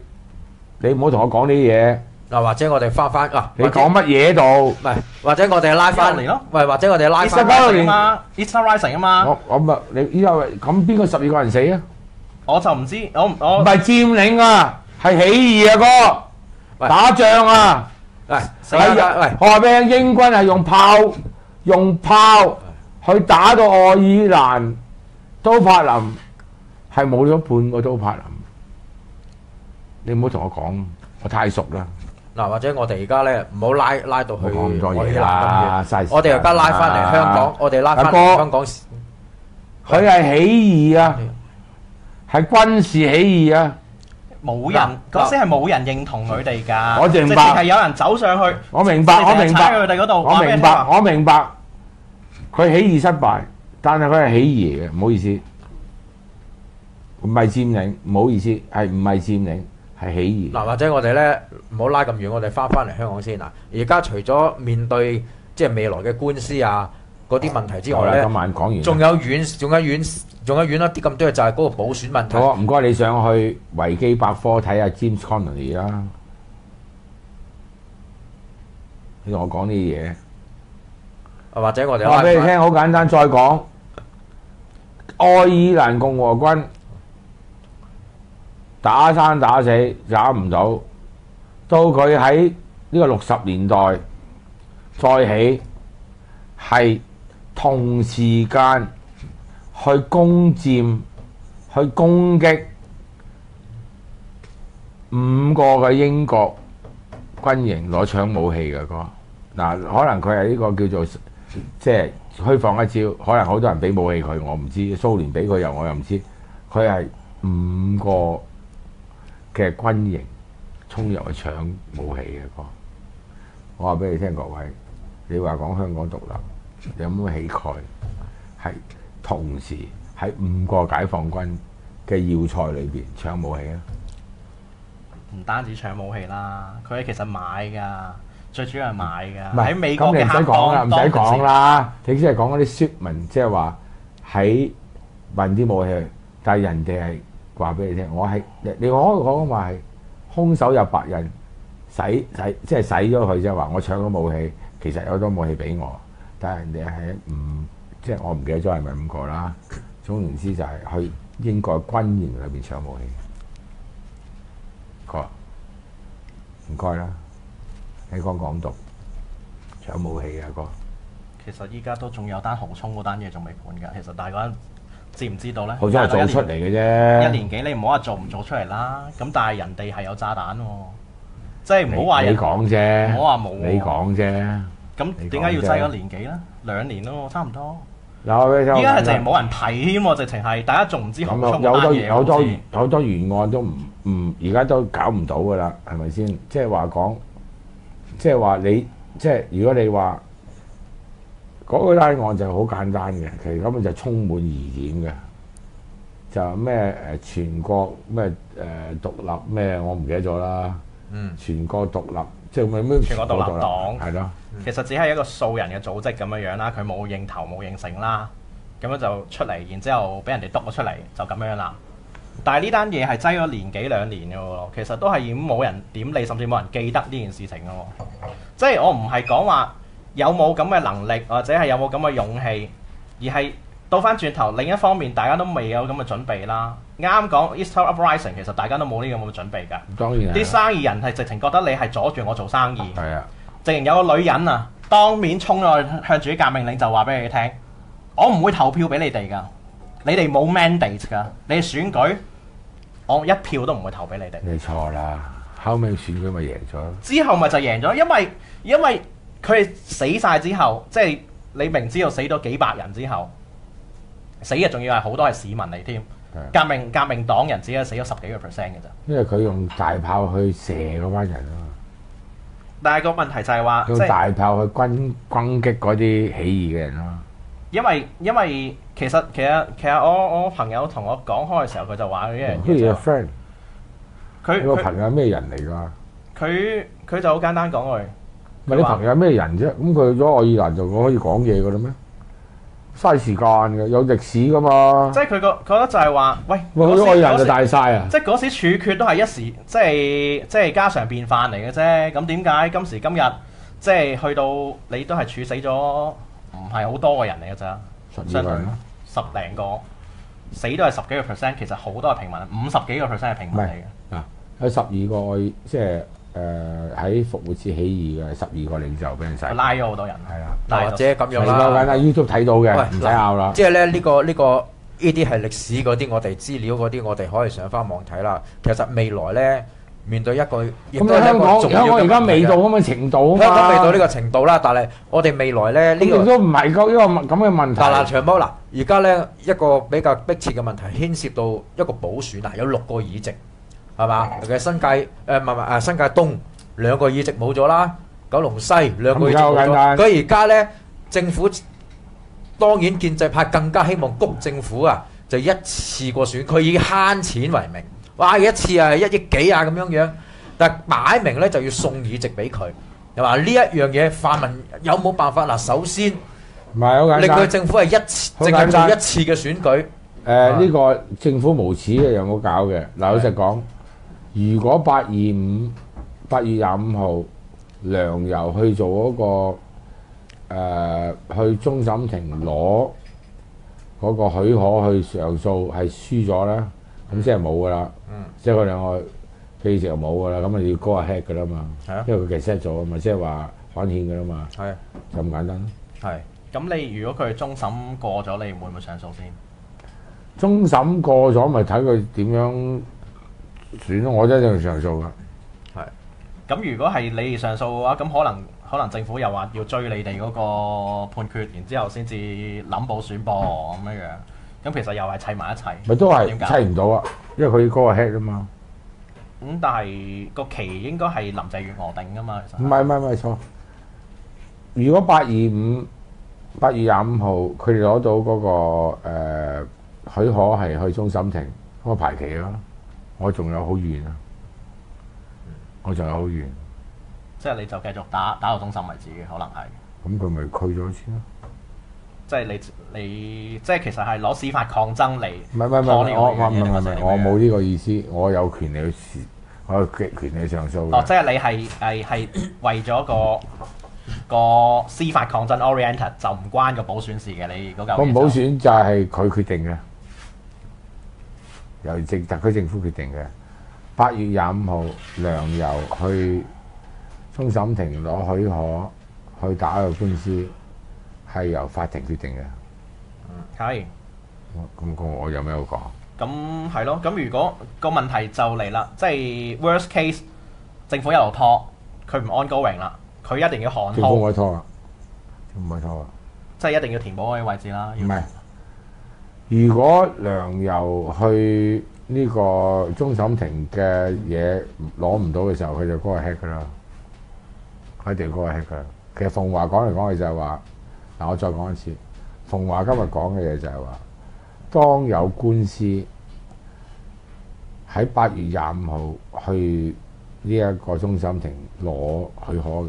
你唔好同我講呢啲嘢。嗱，或者我哋翻翻啊，你講乜嘢度？唔係，或者我哋拉翻嚟咯，喂，或者我哋拉 Easter 翻 Rising 啊嘛，Easter Rising 啊嘛，我我咪你依家咁邊個十二個人死啊？我就唔知，我唔唔我係佔領啊，係起義啊哥，喂打仗啊！喂，死係啦啊喂，我話英軍係用炮用炮去打到愛爾蘭都柏林，係冇咗半個都柏林。你唔好同我講，我太熟啦。嗱，或者我哋而家咧唔好拉拉到去我哋而家拉翻嚟香港，我哋拉翻嚟香港。佢係起義啊，係軍事起義啊！冇人嗱嗰時係冇人認同佢哋㗎，我明白。係有人走上去，我明白，我明白，佢哋嗰度，我明白，我明白。佢起義失敗，但係佢係起義嚟嘅，唔好意思，唔係佔領，唔好意思，係唔係佔領，係起義。嗱，或者我哋咧唔好拉咁遠，我哋翻翻嚟香港先嗱。而家除咗面對即係未來嘅官司啊嗰啲問題之，外咧今，晚講完。仲有遠，仲有遠，仲有遠一啲咁多嘅就係嗰個補選問題。好，唔該你上去維基百科睇下 James Connolly 啦。你同我講呢啲嘢，或者我哋拉返話俾你聽，好簡單，再講愛爾蘭共和軍打生打死打唔到，到佢喺呢個六十年代再起，係同時間去攻佔、去攻擊五個嘅英國軍營攞搶武器嘅哥。嗱，可能佢係呢個叫做即係虛放一招，可能好多人俾武器佢，我唔知。蘇聯俾佢又我又唔知。佢係五個嘅軍營衝入去搶武器嘅哥。我話俾你聽，各位，你話講香港獨立，有冇氣概？係同時喺五個解放軍嘅要塞裏邊搶武器啊！唔單止搶武器啦，佢其實買㗎，最主要係買㗎。唔係喺美國嘅黑幫唔使講。啦。你只係講嗰啲 shipment，即係話喺運啲武器，但係人哋係話俾你聽，我係你可以講話係空手入白人，洗洗即係洗咗佢啫。話我搶咗武器，其實有好多武器俾我，但係人哋係唔即係我唔記得咗係咪五個啦。總言之就係去英國軍營裏邊搶武器。哥，唔該啦，你講港獨搶武器啊哥。其實依家都仲有單紅衝嗰單嘢仲未判㗎。其實大家知唔知道咧？好似係做出嚟嘅啫。一年幾，你唔好話做唔做出嚟啦。咁但係人哋係有炸彈喎，即係唔好話人你講啫，唔好話冇你講啫。咁點解要啫擠咗年幾咧？兩年咯，差唔多。有依家係淨係冇人睇添喎，直情係大家仲唔知豪咁衝有多好多好多原案都唔唔而家都搞唔到噶啦，係咪先？即係話講，即係話你即係如果你話嗰個單案就好簡單嘅，其實根本就充滿疑點嘅。就咩誒全國咩誒、獨立咩我唔記得咗啦，嗯，全國獨立即係咩咩全國獨立黨係咯。其實只係一個素人嘅組織咁樣樣啦，佢冇認頭冇認成啦，咁樣就出嚟，然之後俾人哋督咗出嚟，就咁樣啦。但係呢單嘢係擠咗年幾兩年嘅喎，其實都係已經冇人點理，甚至冇人記得呢件事情嘅喎。即係我唔係講話有冇咁嘅能力，或者係有冇咁嘅勇氣，而係倒翻轉頭另一方面，大家都未有咁嘅準備啦。啱講 Easter Uprising，其實大家都冇呢咁嘅準備㗎。當然啲生意人係直情覺得你係阻住我做生意。係啊，直情有個女人啊，當面衝咗去向住啲革命領袖話俾你聽：我唔會投票俾你哋㗎，你哋冇 mandate 㗎，你哋選舉我一票都唔會投俾你哋。你錯啦，後尾選舉咪贏咗。之後咪就贏咗，因為因為佢哋死晒之後，即係你明知道死咗幾百人之後，死嘅仲要係好多係市民嚟添。革命革命黨人只係死咗十幾個 percent 嘅咋。因為佢用大炮去射嗰班人啊嘛，但係個問題就係話，即用大炮去轟轟擊嗰啲起義嘅人啊嘛。因為因為其實其實其實我我朋友同我講開嘅時候，佢就話一樣嘢 is 就 friend？你個佢佢朋友係咩人嚟㗎？佢佢就好簡單講句，唔係你朋友係咩人啫？咁佢去咗愛爾蘭就可以講嘢㗎啦咩？嘥時間嘅，有歷史噶嘛即。係佢個覺得就係話，喂，喂，嗰時好多人就大晒啊！即係嗰時處決都係一時，即係即係家常便飯嚟嘅啫。咁點解今時今日即係去到你都係處死咗唔係好多個人嚟嘅咋？十二個，十零個死都係十幾個 percent，其實好多係平民，五十幾個 percent 係平民嚟嘅。啊，有十二個愛即係誒喺復活節起義嘅十二個領袖俾人殺，拉咗好多人，係啦，或者咁樣係啦，簡啦。單 YouTube 睇到嘅，喂唔使拗啦。即係咧呢個呢個呢啲係歷史嗰啲，我哋資料嗰啲，我哋可以上翻網睇啦。其實未來咧面對一個亦都咁係一個香港重要嘅香港而家未到咁嘅程度啊嘛，香港未到呢個程度啦，但係我哋未來咧呢、咁亦個都唔係個呢個咁嘅問題。嗱嗱長毛嗱，而家咧一個比較迫切嘅問題牽涉到一個補選啊，有六個議席係嘛？尤其係新界誒唔係唔新界東兩個議席冇咗啦，九龍西兩個議席冇咗。佢而家咧政府當然建制派更加希望谷政府啊，就一次過選，佢以慳錢為名，哇一次啊一億幾啊咁樣樣，但係擺明咧就要送議席俾佢。係嘛？呢一樣嘢泛民有冇辦法嗱？首先唔係好簡令佢。政府係一次，淨係做一次嘅選舉。誒呢個政府無恥嘅有冇搞嘅？嗱，老實講，如果八二五八月廿五號梁游去做嗰、個、呃、去終審庭攞嗰個許可去上訴係輸咗啦，咁即係冇噶啦，嗯。即係佢兩個記者就冇噶啦，咁啊要 go ahead 噶啦嘛，係啊。因為佢其實 set 咗啊嘛，即係話反憲噶啦嘛，係。就咁簡單。係。咁你如果佢終審過咗，你會唔會上訴先？終審過咗，咪睇佢點樣選咯。我真係上訴噶。咁如果係你哋上訴嘅話，咁可能可能政府又話要追你哋嗰個判決，然之後先至諗補選噃咁樣樣。咁其實又係砌埋一齊。咪都係砌唔到啊，因為佢嗰個 head 啊嘛。咁、但係個期應該係林鄭月娥定噶嘛，其實。唔係唔係唔係錯。如果八二五八月廿五號佢哋攞到嗰、個、呃、許可係去終審庭，咁我排期咯。我仲有好遠啊，我仲有好遠。即係你就繼續打打到終審為止嘅，可能係。咁佢咪拒咗先咯？即係你你即係其實係攞司法抗爭嚟。唔係唔係唔係，我唔係唔我冇呢個意思。我有權利去試，我有權權利去上訴嘅。哦，即係你係係係為咗個個司法抗爭 oriented，就唔關個補選事嘅。你嗰嚿個唔補選就係佢決定嘅，由政特區政府決定嘅。八月廿五號，梁游去終審庭攞許可去打個官司，係由法庭決定嘅。係。咁咁我有咩好講？咁係咯，咁如果個問題就嚟啦，即係 worst case，政府一路拖，佢唔 ongoing 啦，佢一定要寒政府唔號，可以拖啊！唔可以拖啊！即係一定要填補嗰啲位置啦。唔係，如果梁游去呢個終審庭嘅嘢攞唔到嘅時候，佢就嗰個 head 噶啦，佢一定要嗰個 head 噶啦。其實鳳華講嚟講去就係話，嗱我再講一次，鳳華今日講嘅嘢就係話，當有官司喺八月廿五號去呢一個終審庭攞許可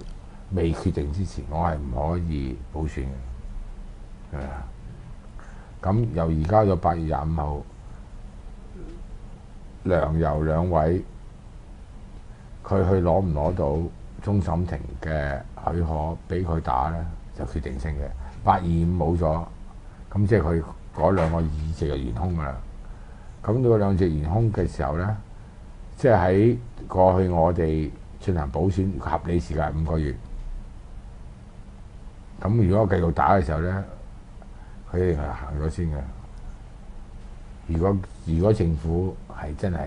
未決定之前，我係唔可以補選嘅。係啊，咁由而家到八月廿五號，梁游兩位佢去攞唔攞到終審庭嘅許可俾佢打咧，就決定性嘅。八二五冇咗，咁即係佢嗰兩個議席就懸空噶啦。咁到個兩席懸空嘅時候咧，即係喺過去我哋進行補選合理時間五個月。咁如果繼續打嘅時候咧，佢哋係行咗先嘅。如果如果政府係真係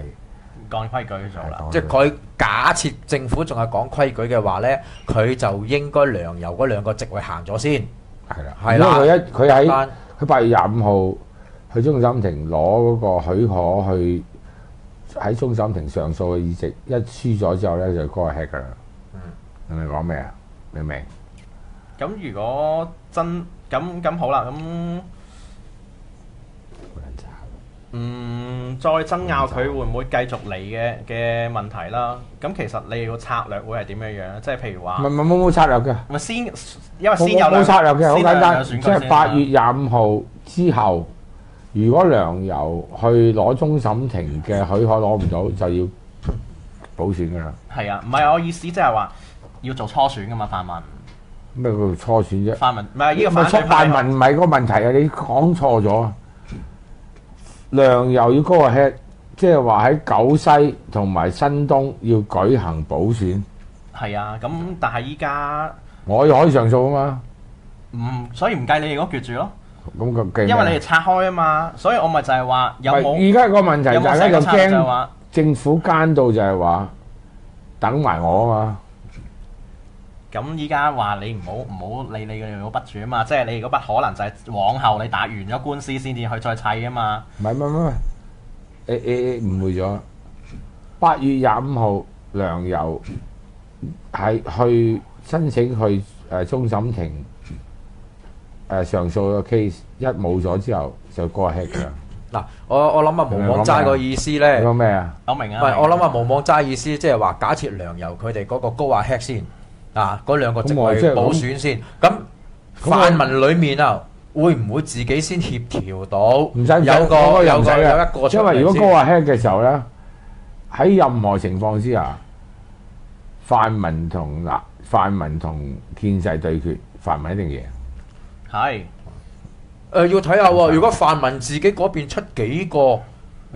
講規矩做啦。即係佢假設政府仲係講規矩嘅話咧，佢就應該梁油嗰兩個席位行咗先。係啦，係啦因為佢一佢喺佢八月廿五號去中審庭攞嗰個許可去喺中審庭上訴嘅議席，一輸咗之後咧就嗰個 head 㗎啦。嗯你明講咩啊？明唔明？咁如果真咁咁好啦，咁嗯，再爭拗佢會唔會繼續嚟嘅嘅問題啦。咁其實你個策略會係點樣樣咧？即係譬如話唔係，唔係冇冇策略嘅。咪先，因為先有兩冇策略嘅，好先簡單，即係八月廿五號之後，如果梁油去攞終審庭嘅許可攞唔到，就要補選噶啦。係啊，唔係我意思，即係話要做初選噶嘛，泛民。咩叫做初選啫？泛民唔係呢個泛民唔係個問題啊！你講錯咗。梁又要高個 head，即係話喺九西同埋新東要舉行補選，係啊，咁但係依家我可以上訴啊嘛。唔，所以唔計你哋嗰決住咯，咁個計因為你哋拆開啊嘛，所以我咪就係話有冇而家個問題，就成個策略就係驚話。政府奸到就係話等埋我啊嘛。咁依家話你唔好唔好理你嘅嗰筆住啊嘛，即係你嗰筆可能就係往後你打完咗官司先至去再砌啊嘛。唔係唔係唔係，誒誒誒誤會咗。八月廿五號，梁游係去申請去誒、呃、終審庭誒、呃上訴個 case，一冇咗之後就過 head 㗎啦。嗱，我我諗啊，無妄齋個意思你咧，講咩啊？我明啊，唔係我諗啊，無妄齋意思即係話，假設梁游佢哋嗰個高壓 head 先啊，嗰兩個職位補選先，咁泛民裡面啊，會唔會自己先協調到？唔使有個有個有因為如果高話 head 嘅時候咧，喺任何情況之下，泛民同嗱泛民同建制對決，泛民一定贏。係。誒要睇下喎，如果泛民自己嗰邊出幾個，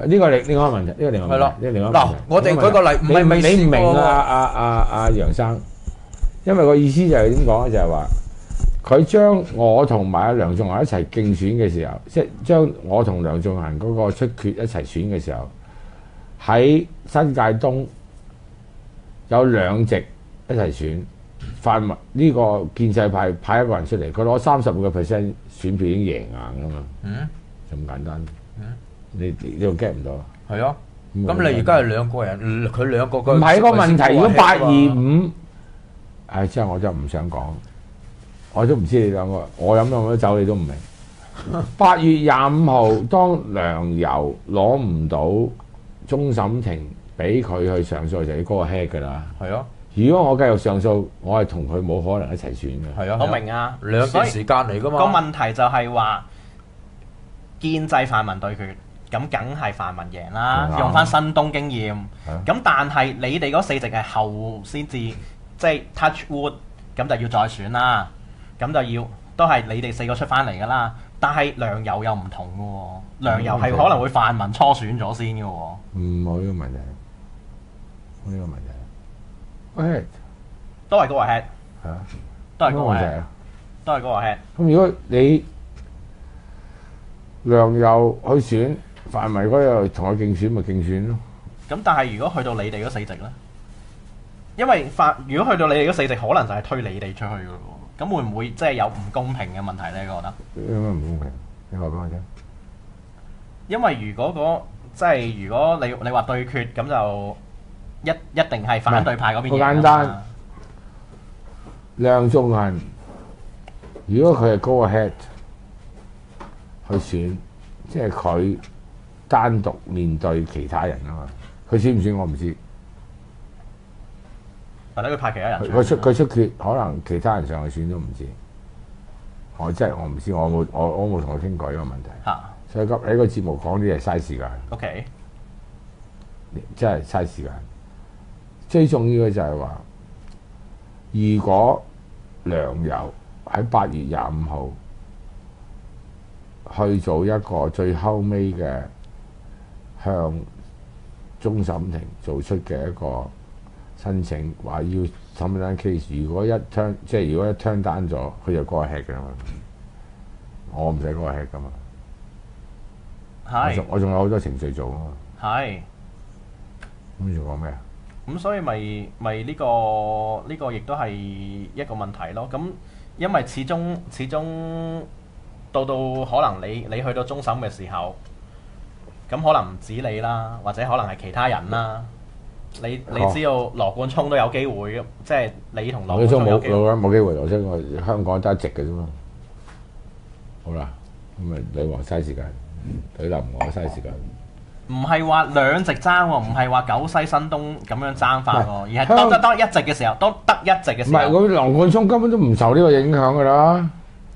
呢個另另外一個問題，呢個另呢個問題。嗱我哋舉個例唔係未你你唔明啊？啊啊啊楊生，因為個意思就係點講咧？就係話佢將我同埋阿梁仲恒一齊競選嘅時候，即係將我同梁仲恒嗰個出決一齊選嘅時候，喺新界東有兩席一齊選，泛民呢個建制派派一個人出嚟，佢攞三十五個 percent 選票已經贏硬噶嘛，嗯，就咁簡單。嗯你你呢個 get 唔到啊？係啊，咁你而家係兩個人，佢兩個個唔係個問題，如果八二五，五，唉，真係我真係唔想講，我都唔知你兩個，我飲咗咁多酒你都唔明。八月廿五號，當梁油攞唔到終審庭俾佢去上訴，就要嗰個 head 㗎啦。係啊，如果我繼續上訴，我係同佢冇可能一齊選嘅。係啊，我明啊，兩所以件時間嚟噶個嘛。問題就係話建制泛民對決，咁梗係泛民贏啦。用翻新東經驗，咁但係你哋嗰四席係後先至，即係 touch wood，咁就要再選啦。咁就要都係你哋四個出翻嚟噶啦。但係梁油又唔同嘅喎，梁游係嗯可能會泛民初選咗先嘅喎。唔冇呢個問題，冇呢個問題。喂，都係嗰個 head，係啊，都係嗰個冇問題 head，啊。都係嗰個 head。咁如果你梁游去選泛民嗰度同佢競選，咪競選咯。咁但係如果去到你哋嗰四席咧，因為法如果去到你哋嗰四席，可能就係推你哋出去嘅咯喎。咁會唔會即係有唔公平嘅問題咧？你覺得？應該唔公平。你話俾我聽。因為如果嗰即係如果你你話對決咁就一一定係反對派嗰邊好簡單梁仲恒，如果佢係高個 head 去選，即係佢單獨面對其他人啊嘛。佢選唔選我唔知。或者佢派其他人佢佢出佢出決，可能其他人上去選都唔知。我真係我唔知，我冇我我冇同佢傾過呢個問題。嚇所以今喺個節目講啲嘢嘥時間，OK 真係嘥時間。最重要嘅就係話，如果梁友喺八月廿五號去做一個最後尾嘅向終審庭做出嘅一個申請，話要審單 case，如果一 turn 即係如果一 turn 單咗，佢就嗰個 head 㗎嘛，我唔使嗰個 head 㗎嘛。我係仲我仲有好多程序做啊嘛，係咁仲講咩啊？咁，所以咪咪呢個呢個亦都係一個問題咯。咁因為始終始終到到可能你你去到終審嘅時候，咁可能唔止你啦，或者可能係其他人啦。你你哦知道羅冠聰都有機會，即係你同羅冠聰。冇冇冇機會，我想我香港得一席嘅啫嘛。好啦，咁咪女王嘥時間，女林我嘥時間。唔係話兩席爭喎，唔係話九西新東咁樣爭法喎，而係得得得當一席嘅時候，當得一席嘅唔係，時候，咁羅冠聰根本都唔受呢個影響㗎啦。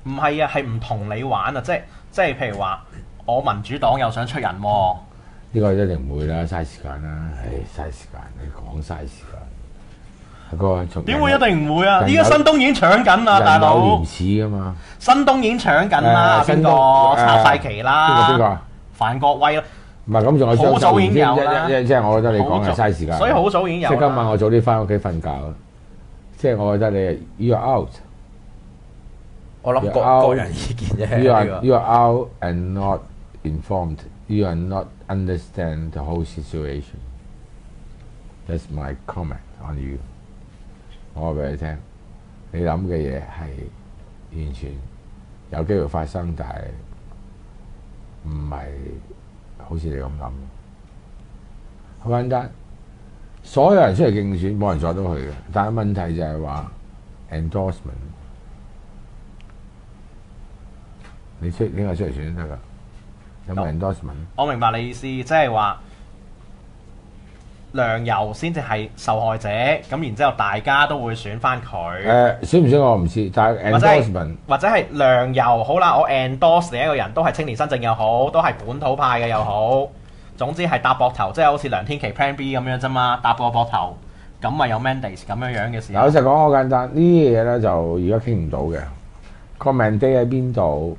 唔係啊，係唔同你玩啊，即係即係譬如話，我民主黨又想出人喎，呢個一定唔會啦，嘥時間啦，唉，嘥時間，你講嘥時間。阿哥，從點會一定唔會啊？依家新東已經搶緊啦，大佬廉，恥㗎嘛？新東已經搶緊啦，邊個誒拆晒旗邊個邊啦？個啊？范國威啦，唔係咁，仲有張好早已經有秀啦賢即即係我覺得你講係嘥時間。所以好早已經有即係今晚。我早啲翻屋企瞓覺，即係我覺得你 you are out。我諗個個人意見啫。You are you are out and not informed. You are not understand the whole situation. That's my comment on you. 我話俾你聽，你諗嘅嘢係完全有機會發生，但係唔係好似你咁諗。好簡單，所有人出嚟競選，冇人阻到佢嘅。但係問題就係話 endorsement。你出邊個出嚟選得㗎？有冇 endorsement？我明白你意思，即係話梁油先至係受害者，咁然之後大家都會選翻佢，誒選唔選我唔知，但係或者係 endorsement 或者係梁油好啦，我 endorse 你一個人都係青年新政又好，都係本土派嘅又好，總之係搭膊頭，即係好似梁天琪 Plan B 咁樣啫嘛，搭個膊頭，咁咪有 mandate 咁樣樣嘅時候老，實講好簡單，呢啲嘢咧就而家傾唔到嘅。個 mandate 喺邊度？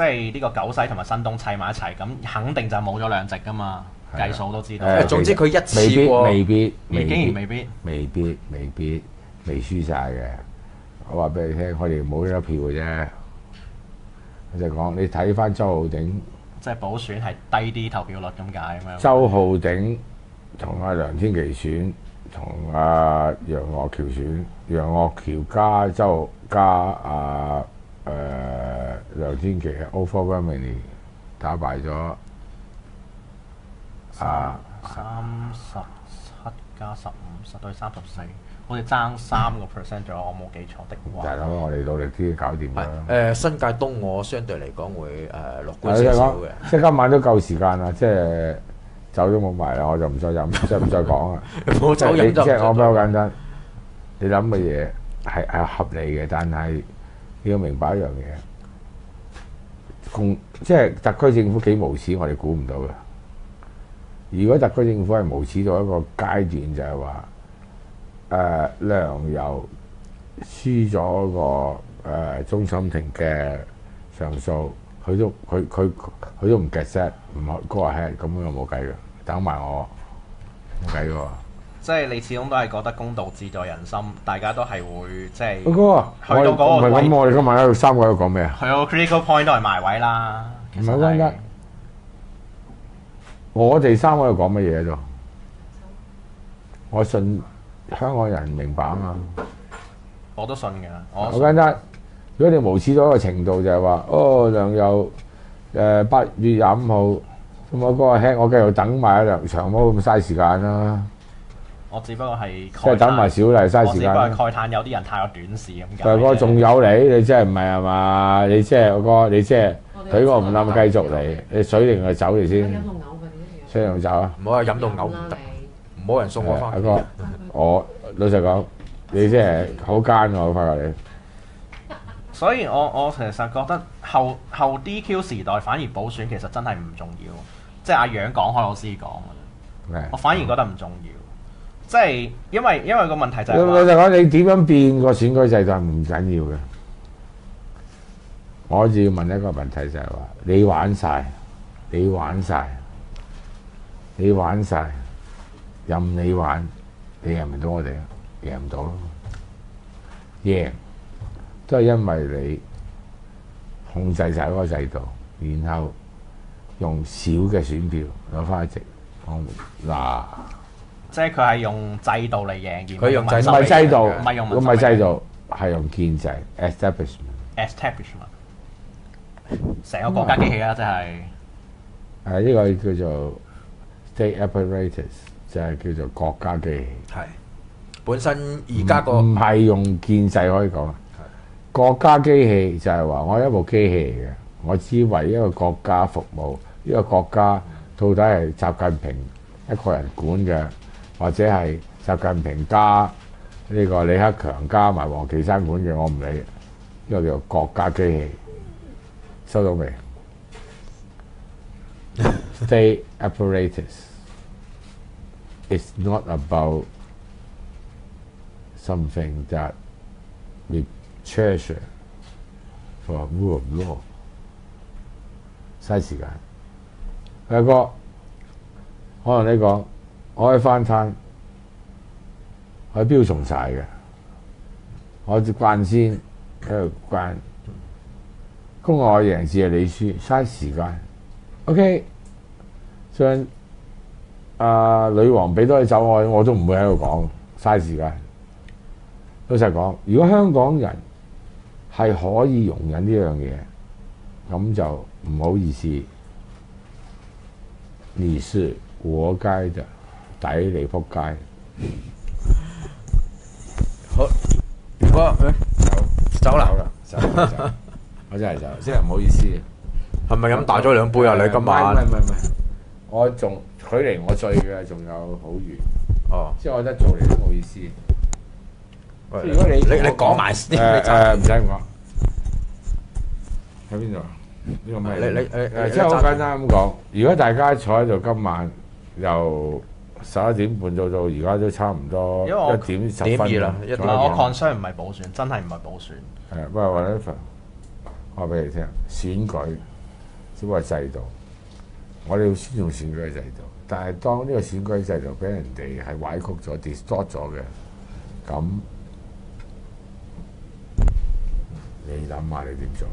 即係呢個九西同埋新東砌埋一齊，咁肯定就冇咗兩席噶嘛，計數都知道。誒總之佢一未必次過未必未竟然未必，未必未必未輸晒嘅。我話俾你聽，我哋冇呢一票嘅啫。我就講你睇翻周浩鼎，即係補選係低啲投票率咁解咁樣。周浩鼎同阿梁天琪選，同阿楊岳橋選，楊岳橋加周加阿誒、梁天琦係 overwhelmingly 打敗咗啊！三十七加十五，實對三十四，我哋爭三個 percent 咗，我冇記錯的話。大佬，我哋努力啲搞掂係啦。誒新界東，我相對嚟講會誒樂觀少少嘅。，即係今晚都夠時間啦，即係酒都冇埋啦，我就唔再飲，即係唔再講啦。冇即係你走飲就即係我比較唔簡單，你諗嘅嘢係係合理嘅，但係你要明白一樣嘢，共即係特區政府幾無恥，我哋估唔到嘅。如果特區政府係無恥到一個階段，就係話誒梁游輸咗個誒終審庭嘅上訴，佢都佢佢佢都唔 get set，唔可 go ahead，咁又冇計嘅，等埋我冇計嘅喎。即係你始終都係覺得公道自在人心，大家都係會即係嗰個去到嗰個我哋唔係咁，位我哋今日喺度三個喺度講咩啊？去到 critical point 都係埋位啦。唔係關得我哋三個喺度講乜嘢啫？我信香港人明白啊嘛。我都信㗎，好我簡單，如果你無恥到一個程度，就係話，哦，梁游誒八月廿五號，咁我嗰個 head，我繼續等埋阿梁長毛咁嘥時間啦，我只不過係即係等埋小麗嘥我只不過嘆有啲人太有短視咁解。大哥仲有你，你真係唔係係嘛？你即係嗰個，你即係佢個唔冧繼續嚟，你水定係走嚟飲先，到嘔水定走啊！唔好話飲到嘔唔得，唔好人送我翻大。哥，我老實講，你真係好奸喎！我發覺你。所以我我其實覺得後後 DQ 時代反而補選其實真係唔重要，即係阿楊講開我先講我反而覺得唔重要，即係因為因為個問題就係話老實講，你點樣變個選舉制度係唔緊要嘅。我只要問一個問題就係話：你玩晒，你玩晒，你玩晒，任你玩，你贏唔到我哋啊，贏唔到咯。贏都係因為你控制晒嗰個制度，然後用少嘅選票攞翻一席，我嗱即係佢係用制度嚟贏，而佢用制度唔係制度，唔係用民唔心係制度，係用建制 establishment。establishment，成個國家機器啦，即係誒呢個叫做 state apparatus，就係叫做國家機器。係本身而家個唔係用建制可以講，國家機器就係話我一部機器嚟嘅，我只為一個國家服務。呢、個國家到底係習近平一個人管嘅，或者係習近平加呢個李克強加埋黃岐山管嘅，我唔理。呢、個叫國家機器，收到未？State apparatus is not about something that we treasure for rule of law。嘥時間。阿哥，可能你講，我去翻餐，我去標重晒嘅，我只慣先喺度慣，公我贏字係你輸，嘥時間。OK，將啊、女王俾多你走我，我都唔會喺度講，嘥時間。老實講，如果香港人係可以容忍呢樣嘢，咁就唔好意思，你是活該的，抵你仆街。好，如果走啦走，啦，走啦走我真係走，真係唔好意思。係咪飲大咗兩杯啊？你今唔晚係唔係唔係，我仲距離我醉嘅仲有好遠，哦，即係我覺得做嚟都冇意思。喂如果你你你講埋先，誒你誒唔使咁講，喺邊度啊？呢個咩？你你你你誒即係好簡單咁講，如果大家坐喺度今晚由十一點半做到而家都差唔多一點十點分二啦一點，我 concern 唔係補選，真係唔係補選。係，不過 whatever，我話俾你聽，選舉只不過係制度，我哋要尊重選舉嘅制度。但係當呢個選舉制度俾人哋係歪曲咗、distort 咗嘅，咁你諗下你點做？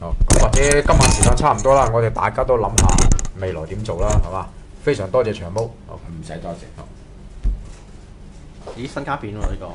好，咁或者今晚時間差唔多啦，我哋大家都諗下未來點做啦，係嘛？非常多謝長毛。好唔使多謝。咦，新卡片喎呢個。